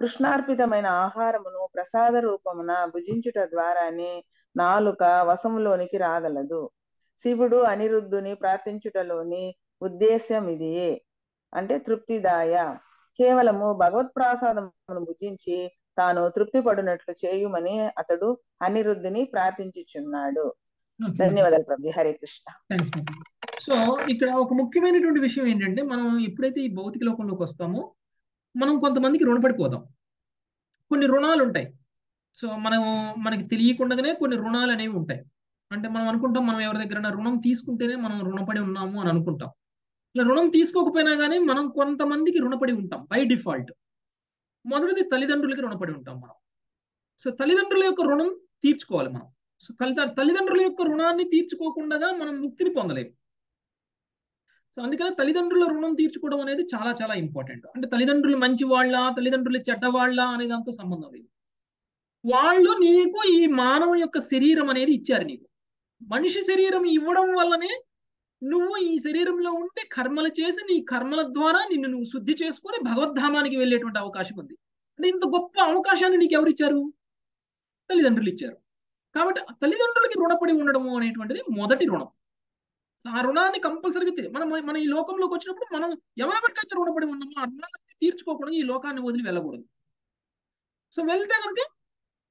కృష్ణార్పితమైన ఆహారమును ప్రసాద రూపమున భుజించుట ద్వారానే నాలుక వశములోనికి రాగలదు. శివుడు అనిరుద్ధుని ప్రార్థించుటలోని ఉద్దేశ్యం ఇదియే అంటే తృప్తిదాయ. కేవలము భగవత్ ప్రసాదమును భుజించి తాను తృప్తి పడినట్లు చేయుమని అతడు అనిరుద్ధిని ప్రార్థించుచున్నాడు. ధన్యవాదాలు ప్రభు. హరే కృష్ణ. సో ఇక్కడ ఒక ముఖ్యమైనటువంటి విషయం ఏంటంటే మనం ఎప్పుడైతే ఈ భౌతిక లోకంలోకి వస్తామో మనం కొంతమందికి రుణపడిపోతాం. కొన్ని రుణాలు ఉంటాయి సో మనం మనకి తెలియకుండానే కొన్ని రుణాలు అనేవి ఉంటాయి. అంటే మనం అనుకుంటాం మనం ఎవరి దగ్గర రుణం తీసుకుంటేనే మనం రుణపడి ఉన్నాము అని అనుకుంటాం. ఇలా రుణం తీసుకోకపోయినా కానీ మనం కొంతమందికి రుణపడి ఉంటాం బై డిఫాల్ట్ మొదటిది తల్లిదండ్రులకి రుణపడి ఉంటాం మనం. సో తల్లిదండ్రుల యొక్క రుణం తీర్చుకోవాలి మనం. తల్లిదండ్రుల యొక్క రుణాన్ని తీర్చుకోకుండా మనం ముక్తిని పొందలేము సో అందుకనే తల్లిదండ్రుల రుణం తీర్చుకోవడం అనేది చాలా చాలా ఇంపార్టెంట్. అంటే తల్లిదండ్రులు మంచి వాళ్ళ తల్లిదండ్రులు చెడ్డవాళ్ళ అనే దాంతో సంబంధం లేదు. వాళ్ళు నీకు ఈ మానవ యొక్క శరీరం అనేది ఇచ్చారు నీకు. మనిషి శరీరం ఇవ్వడం వల్లనే నువ్వు ఈ శరీరంలో ఉంటే కర్మలు చేసి నీ కర్మల ద్వారా నిన్ను నువ్వు శుద్ధి చేసుకొని భగవద్ధామానికి వెళ్ళేటువంటి అవకాశం ఉంది. అంటే ఇంత గొప్ప అవకాశాన్ని నీకు ఎవరిచ్చారు తల్లిదండ్రులు ఇచ్చారు కాబట్టి తల్లిదండ్రులకి రుణపడి ఉండడము అనేటువంటిది మొదటి రుణం. ఆ రుణాన్ని కంపల్సరీగా మనం మన ఈ లోకంలోకి వచ్చినప్పుడు మనం ఎవరెవరికైతే రుణపడి ఉన్నామో ఆ రుణాన్ని తీర్చుకోకుండా ఈ లోకాన్ని వదిలి వెళ్ళకూడదు. సో వెళ్తే కనుక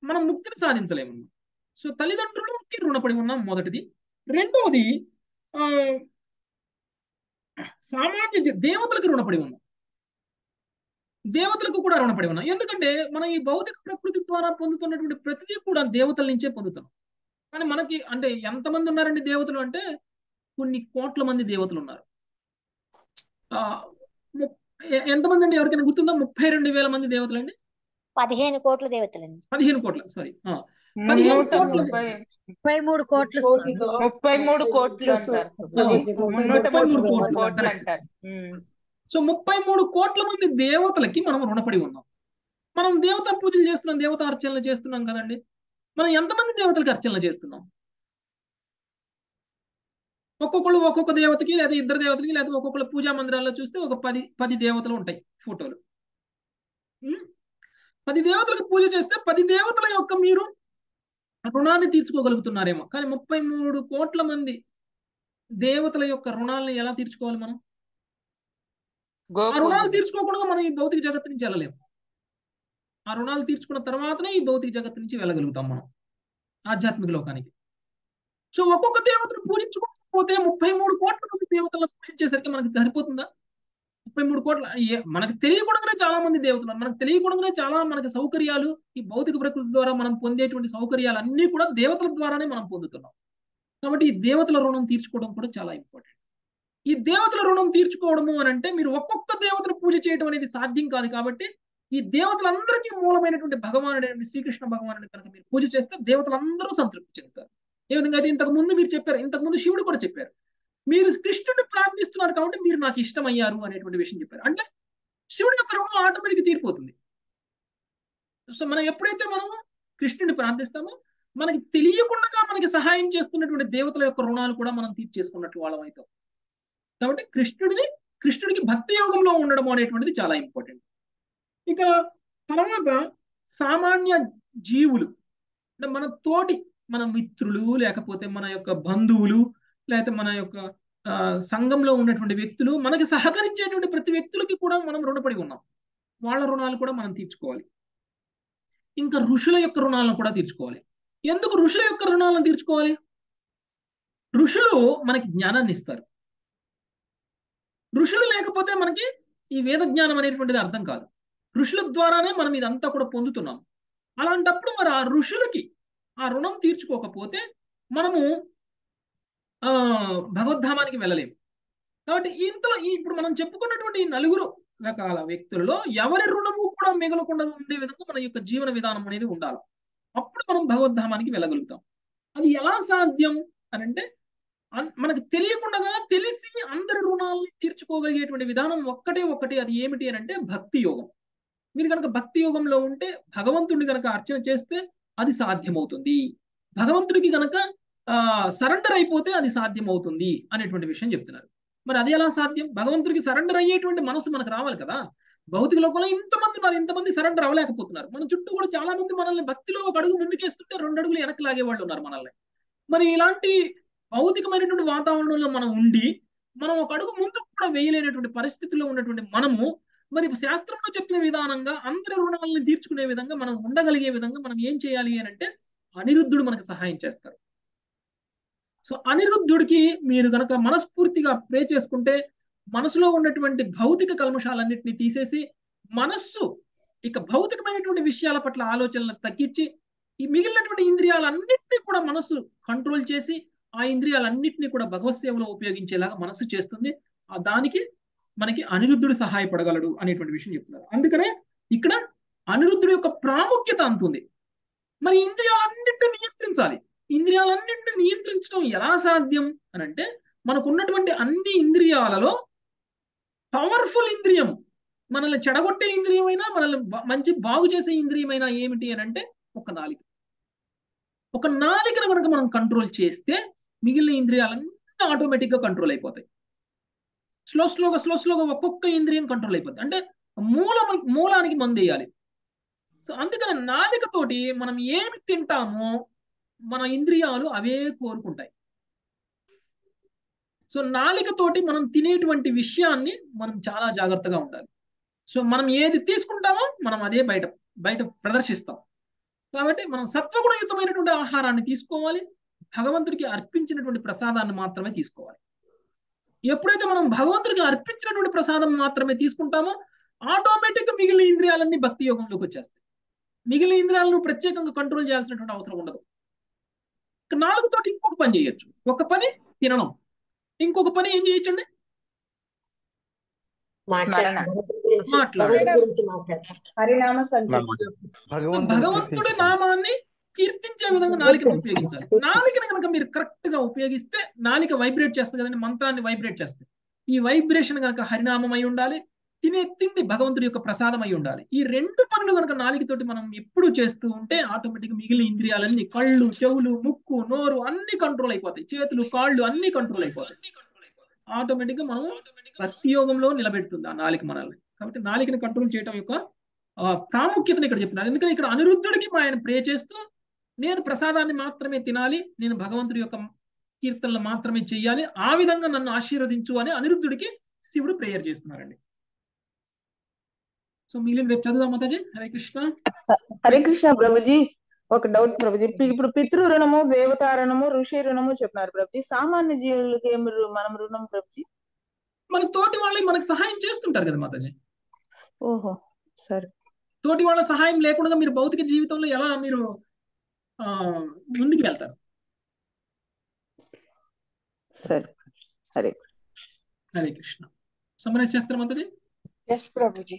మనం ముక్తిని సాధించలేము సో తల్లిదండ్రులకి రుణపడి ఉన్నాం మొదటిది. రెండవది ఆ సామాన్య దేవతలకు రుణపడి ఉన్నాం. దేవతలకు కూడా రుణపడి ఉన్నాం. ఎందుకంటే మనం ఈ భౌతిక ప్రకృతి ద్వారా పొందుతున్నటువంటి ప్రతిదీ కూడా దేవతల నుంచే పొందుతాం కానీ మనకి అంటే ఎంతమంది ఉన్నారండి దేవతలు అంటే కొన్ని కోట్ల మంది దేవతలు ఉన్నారు. ఆ ఎంతమంది అండి ఎవరికైనా గుర్తుందా? ముప్పై రెండు వేల మంది దేవతలు అండి? పదిహేను కోట్ల దేవతలండి. పదిహేను కోట్ల సారీ పదిహేను కోట్ల ముప్పై మూడు కోట్లు ముప్పై మూడు కోట్లు ముప్పై మూడు కోట్లు అంటారు. సో ముప్పై మూడు కోట్ల మంది దేవతలకి మనం రుణపడి ఉన్నాం. మనం దేవతా పూజలు చేస్తున్నాం దేవత అర్చనలు చేస్తున్నాం కదండి. మనం ఎంతమంది దేవతలకు అర్చనలు చేస్తున్నాం? ఒక్కొక్కళ్ళు ఒక్కొక్క దేవతకి లేదా ఇద్దరు దేవతలకి లేదా ఒక్కొక్కళ్ళ పూజా మందిరాల్లో చూస్తే ఒక పది పది దేవతలు ఉంటాయి ఫోటోలు. పది దేవతలకు పూజ చేస్తే పది దేవతల యొక్క మీరు రుణాన్ని తీర్చుకోగలుగుతున్నారేమో. కానీ ముప్పై మూడు కోట్ల మంది దేవతల యొక్క రుణాలను ఎలా తీర్చుకోవాలి మనం? ఆ రుణాలు తీర్చుకోకుండా మనం ఈ భౌతిక జగత్తు నుంచి వెళ్ళలేము. ఆ రుణాలు తీర్చుకున్న తర్వాతనే ఈ భౌతిక జగత్తు నుంచి వెళ్ళగలుగుతాం మనం. ఆధ్యాత్మిక లోకానికి. సో ఒక్కొక్క దేవతను పూజించుకోకపోతే ముప్పై మూడు కోట్ల మంది దేవతలను పూజించేసరికి మనకి సరిపోతుందా? ముప్పై మూడు కోట్ల మనకు తెలియకుండానే చాలా మంది దేవతలు మనకు తెలియకుండానే చాలా మనకి సౌకర్యాలు ఈ భౌతిక ప్రకృతి ద్వారా మనం పొందేటువంటి సౌకర్యాలు అన్ని కూడా దేవతల ద్వారానే మనం పొందుతున్నాం. కాబట్టి ఈ దేవతల రుణం తీర్చుకోవడం కూడా చాలా ఇంపార్టెంట్ ఈ దేవతల రుణం తీర్చుకోవడము అని అంటే మీరు ఒక్కొక్క దేవతను పూజ చేయడం అనేది సాధ్యం కాదు కాబట్టి ఈ దేవతలందరికీ మూలమైనటువంటి భగవానుడైన శ్రీకృష్ణ భగవానుడి కనుక మీరు పూజ చేస్తే దేవతలందరూ సంతృప్తి చెందుతారు. ఏ విధంగా అయితే ఇంతకు ముందు మీరు చెప్పారు ఇంతకు ముందు శివుడు కూడా చెప్పారు మీరు కృష్ణుడిని ప్రార్థిస్తున్నారు కాబట్టి మీరు నాకు ఇష్టమయ్యారు అనేటువంటి విషయం చెప్పారు. అంటే శివుడి యొక్క రుణం ఆటోమేటిక్ తీరిపోతుంది. సో మనం ఎప్పుడైతే మనం కృష్ణుడిని ప్రార్థిస్తామో మనకి తెలియకుండా మనకి సహాయం చేస్తున్నటువంటి దేవతల యొక్క రుణాలు కూడా మనం తీర్చేసుకున్నట్లు వాళ్ళం అవుతాం. కాబట్టి కృష్ణుడిని కృష్ణుడికి భక్తి యోగంలో ఉండడం అనేటువంటిది చాలా ఇంపార్టెంట్ ఇక తర్వాత సామాన్య జీవులు అంటే మన తోటి మన మిత్రులు లేకపోతే మన యొక్క బంధువులు లేకపోతే మన యొక్క సంఘంలో ఉన్నటువంటి వ్యక్తులు మనకి సహకరించేటువంటి ప్రతి వ్యక్తులకి కూడా మనం రుణపడి ఉన్నాం. వాళ్ళ రుణాలు కూడా మనం తీర్చుకోవాలి. ఇంకా ఋషుల యొక్క రుణాలను కూడా తీర్చుకోవాలి. ఎందుకు ఋషుల యొక్క రుణాలను తీర్చుకోవాలి? ఋషులు మనకి జ్ఞానాన్ని ఇస్తారు. ఋషులు లేకపోతే మనకి ఈ వేద జ్ఞానం అనేటువంటిది అర్థం కాదు. ఋషుల ద్వారానే మనం ఇదంతా కూడా పొందుతున్నాం. అలాంటప్పుడు మరి ఆ ఋషులకి ఆ రుణం తీర్చుకోకపోతే మనము ఆ భగవద్ధామానికి వెళ్ళలేము. కాబట్టి ఇంతలో ఇప్పుడు మనం చెప్పుకున్నటువంటి ఈ నలుగురు రకాల వ్యక్తులలో ఎవరి రుణము కూడా మిగలకుండా ఉండే విధంగా మన యొక్క జీవన విధానం అనేది ఉండాలి. అప్పుడు మనం భగవద్ధామానికి వెళ్ళగలుగుతాం. అది ఎలా సాధ్యం అని అంటే మనకు తెలియకుండా తెలిసి అందరి రుణాలని తీర్చుకోగలిగేటువంటి విధానం ఒక్కటే ఒక్కటి అది ఏమిటి అని అంటే భక్తి యోగం. మీరు కనుక భక్తి యోగంలో ఉంటే భగవంతుడిని కనుక అర్చన చేస్తే అది సాధ్యమవుతుంది. భగవంతుడికి కనుక ఆ సరెండర్ అయిపోతే అది సాధ్యం అవుతుంది అనేటువంటి విషయం చెప్తున్నారు. మరి అది ఎలా సాధ్యం? భగవంతుడికి సరెండర్ అయ్యేటువంటి మనసు మనకు రావాలి కదా. భౌతిక లోకంలో ఇంతమంది ఉన్నారు ఇంతమంది సరెండర్ అవ్వలేకపోతున్నారు. మన చుట్టూ కూడా చాలా మంది మనల్ని భక్తిలో ఒక అడుగు ముందుకేస్తుంటే రెండు అడుగులు వెనక్కి లాగే వాళ్ళు ఉన్నారు మనల్ని. మరి ఇలాంటి భౌతికమైనటువంటి వాతావరణంలో మనం ఉండి మనం ఒక అడుగు ముందుకు కూడా వేయలేనటువంటి పరిస్థితుల్లో ఉన్నటువంటి మనము మరి శాస్త్రంలో చెప్పిన విధానంగా అందరి రుణాలను తీర్చుకునే విధంగా మనం ఉండగలిగే విధంగా మనం ఏం చేయాలి అని అంటే అనిరుద్ధుడు మనకు సహాయం చేస్తారు. సో అనిరుద్ధుడికి మీరు గనక మనస్ఫూర్తిగా ప్రే చేసుకుంటే మనసులో ఉన్నటువంటి భౌతిక కల్మషాలన్నింటినీ తీసేసి మనస్సు ఇక భౌతికమైనటువంటి విషయాల పట్ల ఆలోచనలు తగ్గించి ఈ మిగిలినటువంటి ఇంద్రియాలన్నింటినీ కూడా మనస్సు కంట్రోల్ చేసి ఆ ఇంద్రియాలన్నింటినీ కూడా భగవత్ సేవలో ఉపయోగించేలాగా మనసు చేస్తుంది. ఆ దానికి మనకి అనిరుద్ధుడు సహాయపడగలడు అనేటువంటి విషయం చెప్తున్నారు. అందుకనే ఇక్కడ అనిరుద్ధుడు యొక్క ప్రాముఖ్యత అంతుంది. మరి ఇంద్రియాలన్నింటినీ నియంత్రించాలి. ఇంద్రియాలన్నింటినీ నియంత్రించడం ఎలా సాధ్యం అని అంటే మనకున్నటువంటి అన్ని ఇంద్రియాలలో పవర్ఫుల్ ఇంద్రియం మనల్ని చెడగొట్టే ఇంద్రియమైనా మనల్ని మంచి బాగు చేసే ఇంద్రియమైనా ఏమిటి అని అంటే ఒక నాలిక. ఒక నాలికను కనుక మనం కంట్రోల్ చేస్తే మిగిలిన ఇంద్రియాలన్నీ ఆటోమేటిక్గా కంట్రోల్ అయిపోతాయి. స్లో స్లోగా స్లో స్లోగా ఒక్కొక్క ఇంద్రియం కంట్రోల్ అయిపోతుంది అంటే మూల మూలానికి మందు వేయాలి. సో అందుకని నాలికతోటి మనం ఏమి తింటామో మన ఇంద్రియాలు అవే కోరుకుంటాయి. సో నాలికతోటి మనం తినేటువంటి విషయాన్ని మనం చాలా జాగ్రత్తగా ఉండాలి. సో మనం ఏది తీసుకుంటామో మనం అదే బయట బయట ప్రదర్శిస్తాం. కాబట్టి మనం సత్వగుణయుతమైనటువంటి ఆహారాన్ని తీసుకోవాలి. భగవంతుడికి అర్పించినటువంటి ప్రసాదాన్ని మాత్రమే తీసుకోవాలి. ఎప్పుడైతే మనం భగవంతుడికి అర్పించినటువంటి ప్రసాదం మాత్రమే తీసుకుంటామో ఆటోమేటిక్గా మిగిలిన ఇంద్రియాలన్నీ భక్తి యోగంలోకి వచ్చేస్తాయి. మిగిలిన ఇంద్రియాలను ప్రత్యేకంగా కంట్రోల్ చేయాల్సినటువంటి అవసరం ఉండదు. నాలుగుతో ఇంకొక పని చేయొచ్చు. ఒక పని తినడం. ఇంకొక పని ఏం చేయొచ్చండి? భగవంతుడి నామాన్ని కీర్తించే విధంగా నాలికను ఉపయోగించాలి. నాలికను కనుక మీరు కరెక్ట్గా ఉపయోగిస్తే నాలిక వైబ్రేట్ చేస్తుంది కదండి మంత్రాన్ని వైబ్రేట్ చేస్తుంది. ఈ వైబ్రేషన్ కనుక హరినామం అయి ఉండాలి తినే తిండి భగవంతుడి యొక్క ప్రసాదం అయి ఉండాలి. ఈ రెండు పనులు కనుక నాలికతోటి మనం ఎప్పుడు చేస్తూ ఉంటే ఆటోమేటిక్ మిగిలిన ఇంద్రియాలన్నీ కళ్ళు చెవులు ముక్కు నోరు అన్ని కంట్రోల్ అయిపోతాయి. చేతులు కాళ్ళు అన్ని కంట్రోల్ అయిపోతాయి. ఆటోమేటిక్గా మనం భక్తి యోగంలో నిలబెడుతుంది ఆ నాలిక మనల్ని. కాబట్టి నాలికని కంట్రోల్ చేయడం యొక్క ప్రాముఖ్యతను ఇక్కడ చెప్తున్నారు. ఎందుకంటే ఇక్కడ అనిరుద్ధుడికి ఆయన ప్రే చేస్తూ నేను ప్రసాదాన్ని మాత్రమే తినాలి నేను భగవంతుడి యొక్క కీర్తనలు మాత్రమే చెయ్యాలి ఆ విధంగా నన్ను ఆశీర్వదించు అని అనిరుద్ధుడికి శివుడు ప్రేయర్ చేస్తున్నారండి. సో మిగిలిన రేపు చదువుదాం మాతాజీ. హరే కృష్ణ. హరే కృష్ణ ప్రభుజీ. ఒక డౌట్ ప్రభుజీ. ఇప్పుడు పితృ రుణము దేవతా రుణము ఋషి రుణము చెప్పినారు ప్రభుజీ. సామాన్య జీవులకి ఏం మనం రుణం ప్రభుజీ? మన తోటి వాళ్ళకి మనకు సహాయం చేస్తుంటారు కదా మాతాజీ. ఓహో సరే. తోటి వాళ్ళ సహాయం లేకుండా మీరు భౌతిక జీవితంలో ఎలా మీరు ముందుకు వెళ్తారు సరే. హరే హరే కృష్ణ. సమరైజ్ చేస్తారు మాతాజీ ఎస్ ప్రభుజీ.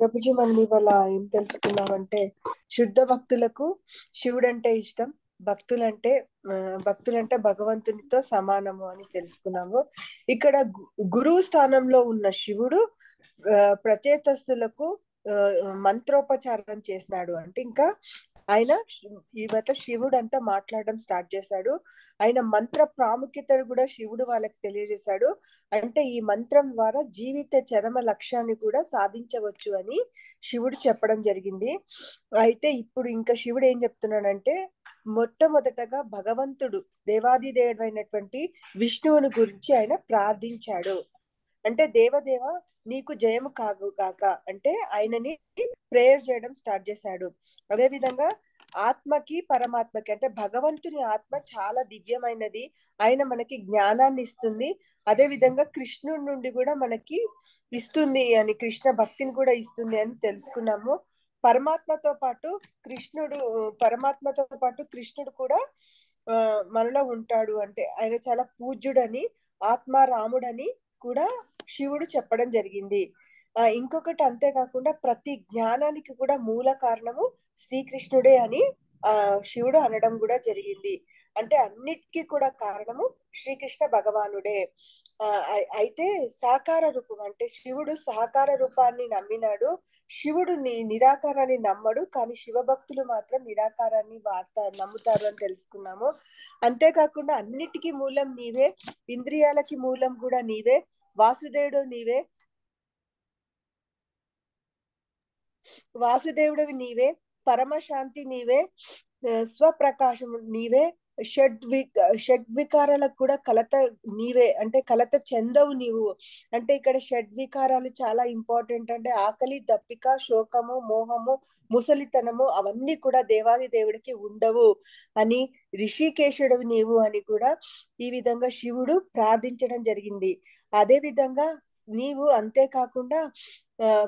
ప్రభుజీ మనం ఇవాళ ఏం తెలుసుకున్నామంటే శుద్ధ భక్తులకు శివుడు అంటే ఇష్టం భక్తులంటే భక్తులంటే భగవంతునితో సమానము అని తెలుసుకున్నాము. ఇక్కడ గురువు స్థానంలో ఉన్న శివుడు ప్రచేతస్తులకు మంత్రోపచారం చేసినాడు అంటే ఇంకా ఆయన ఇవత శివుడు అంతా మాట్లాడడం స్టార్ట్ చేశాడు. ఆయన మంత్ర ప్రాముఖ్యతను కూడా శివుడు వాళ్ళకి తెలియజేశాడు. అంటే ఈ మంత్రం ద్వారా జీవిత చరమ లక్ష్యాన్ని కూడా సాధించవచ్చు అని శివుడు చెప్పడం జరిగింది. అయితే ఇప్పుడు ఇంకా శివుడు ఏం చెప్తున్నాడంటే మొట్టమొదటగా భగవంతుడు దేవాదిదేవుడు అయినటువంటి విష్ణువుని గురించి ఆయన ప్రార్థించాడు. అంటే దేవదేవ నీకు జయము కాగు కాక అంటే ఆయనని ప్రేయర్ చేయడం స్టార్ట్ చేశాడు. అదేవిధంగా ఆత్మకి పరమాత్మకి అంటే భగవంతుని ఆత్మ చాలా దివ్యమైనది. ఆయన మనకి జ్ఞానాన్ని ఇస్తుంది. అదే విధంగా కృష్ణుడి నుండి కూడా మనకి ఇస్తుంది అని కృష్ణ భక్తిని కూడా ఇస్తుంది అని తెలుసుకున్నాము. పరమాత్మతో పాటు కృష్ణుడు పరమాత్మతో పాటు కృష్ణుడు కూడా మనలో ఉంటాడు. అంటే ఆయన చాలా పూజ్యుడని ఆత్మ రాముడని కూడా శివుడు చెప్పడం జరిగింది. ఇంకొకటి అంతేకాకుండా ప్రతి జ్ఞానానికి కూడా మూల కారణము శ్రీకృష్ణుడే అని ఆ శివుడు అనడం కూడా జరిగింది. అంటే అన్నిటికీ కూడా కారణము శ్రీకృష్ణ భగవానుడే. ఆ అయితే సాకార రూపం అంటే శివుడు సహకార రూపాన్ని నమ్మినాడు. శివుడు నిరాకారాన్ని నమ్మడు కానీ శివభక్తులు మాత్రం నిరాకారాన్ని వాడతారు నమ్ముతారు అని తెలుసుకున్నాము. అంతేకాకుండా అన్నిటికీ మూలం నీవే ఇంద్రియాలకి మూలం కూడా నీవే వాసుదేవుడు నీవే వాసుదేవుడివి నీవే పరమశాంతి నీవే స్వప్రకాశము నీవే షడ్ షడ్వికారాలకు వికారాలకు కూడా కలత నీవే అంటే కలత చెందవు నీవు. అంటే ఇక్కడ షడ్ వికారాలు చాలా ఇంపార్టెంట్. అంటే ఆకలి దప్పిక శోకము మోహము ముసలితనము అవన్నీ కూడా దేవాది దేవుడికి ఉండవు అని రిషికేశుడు నీవు అని కూడా ఈ విధంగా శివుడు ప్రార్థించడం జరిగింది. అదే విధంగా నీవు అంతేకాకుండా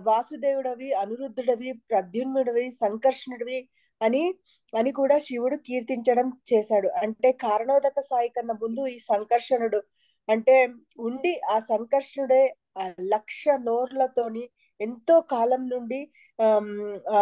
వాసుదేవుడవి అనిరుద్ధుడవి ప్రద్యున్ముడివి సంకర్షణుడివి అని అని కూడా శివుడు కీర్తించడం చేశాడు. అంటే కారణోదక సాయి కన్నా ముందు ఈ సంకర్షణుడు. అంటే ఉండి ఆ సంకర్షణుడే ఆ లక్ష నోర్లతోని ఎంతో కాలం నుండి ఆ,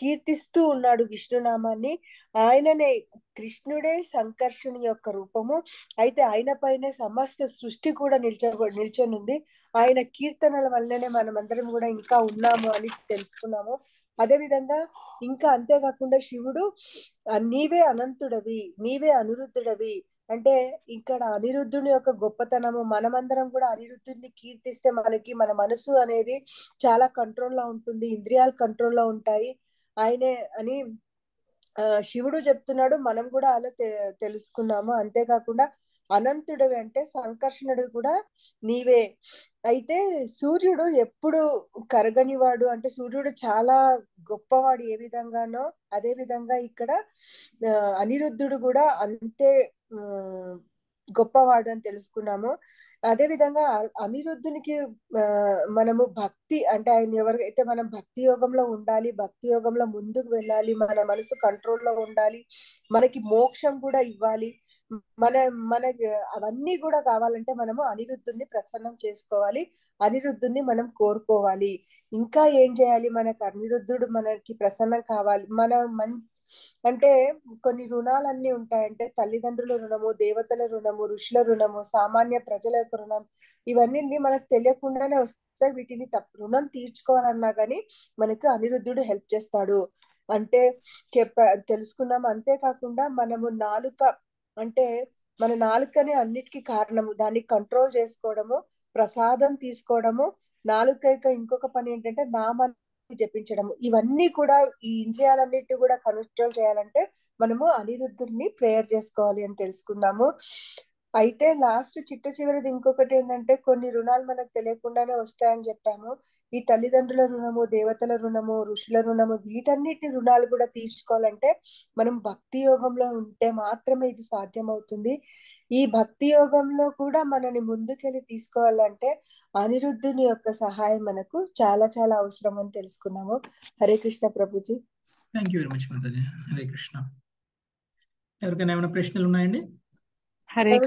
కీర్తిస్తూ ఉన్నాడు విష్ణునామాన్ని. ఆయననే కృష్ణుడే సంకర్షణి యొక్క రూపము. అయితే ఆయన పైనే సమస్త సృష్టి కూడా నిల్చ నిల్చొనుంది. ఆయన కీర్తనల వల్లనే మనం అందరం కూడా ఇంకా ఉన్నాము అని తెలుసుకున్నాము. అదే విధంగా ఇంకా అంతేకాకుండా శివుడు నీవే అనంతుడవి నీవే అనిరుద్ధుడవి అంటే ఇక్కడ అనిరుద్ధుని యొక్క గొప్పతనము మనమందరం కూడా అనిరుద్ధుడిని కీర్తిస్తే మనకి మన మనసు అనేది చాలా కంట్రోల్లో ఉంటుంది ఇంద్రియాలు కంట్రోల్లో ఉంటాయి. ఆయనే అని శివుడు చెప్తున్నాడు. మనం కూడా అలా తె- తెలుసుకున్నాము. అంతేకాకుండా అనంతుడివి అంటే సంకర్షణుడు కూడా నీవే. అయితే సూర్యుడు ఎప్పుడు కరగనివాడు? అంటే సూర్యుడు చాలా గొప్పవాడు ఏ విధంగానో అదే విధంగా ఇక్కడ అనిరుద్ధుడు కూడా అంతే గొప్పవాడు అని తెలుసుకున్నాము. అదే విధంగా అ- అనిరుద్ధునికి మనము భక్తి అంటే ఆయన ఎవరికైతే మనం భక్తి యోగంలో ఉండాలి భక్తి యోగంలో ముందుకు వెళ్ళాలి మన మనసు కంట్రోల్లో ఉండాలి మనకి మోక్షం కూడా ఇవ్వాలి మన మన అవన్నీ కూడా కావాలంటే మనము అనిరుద్ధుని ప్రసన్నం చేసుకోవాలి అనిరుద్ధుని మనం కోరుకోవాలి. ఇంకా ఏం చేయాలి? మనకు అనిరుద్ధుడు మనకి ప్రసన్నం కావాలి. మన అంటే కొన్ని రుణాలన్నీ ఉంటాయంటే తల్లిదండ్రుల రుణము దేవతల రుణము ఋషుల రుణము సామాన్య ప్రజల యొక్క రుణం ఇవన్నీ మనకు తెలియకుండానే వస్తాయి వీటిని తప్ప రుణం తీర్చుకోవాలన్నా కానీ మనకు అనిరుద్ధుడు హెల్ప్ చేస్తాడు. అంటే చెప్ప తెలుసుకున్నాం అంతేకాకుండా మనము నాలుక అంటే మన నాలుకనే అన్నిటికీ కారణము. దాన్ని కంట్రోల్ చేసుకోవడము ప్రసాదం తీసుకోవడము. నాలుక యొక్క ఇంకొక పని ఏంటంటే నామ జపించడం ఇవన్నీ కూడా ఈ ఇంద్రియాలన్నిటి కూడా కంట్రోల్ చేయాలంటే మనము అనిరుద్ధుడిని ప్రేయర్ చేసుకోవాలి అని తెలుసుకుందాము. అయితే లాస్ట్ చిట్ట చివరిది ఇంకొకటి ఏంటంటే కొన్ని రుణాలు మనకు తెలియకుండానే వస్తాయని చెప్పాము. ఈ తల్లిదండ్రుల రుణము దేవతల రుణము ఋషుల రుణము వీటన్నిటి రుణాలు కూడా తీర్చుకోవాలంటే మనం భక్తి యోగంలో ఉంటే మాత్రమే ఇది సాధ్యమవుతుంది. ఈ భక్తి యోగంలో కూడా మనని ముందుకెళ్ళి తీసుకోవాలంటే అనిరుద్ధుని యొక్క సహాయం మనకు చాలా చాలా అవసరం అని తెలుసుకున్నాము. హరే కృష్ణ ప్రభుజీ. థ్యాంక్ యూ వెరీ మచ్ మాతాజీ హరే కృష్ణ ఎవరికైనా ఏమైనా ప్రశ్నలు ఉన్నాయండి? హరే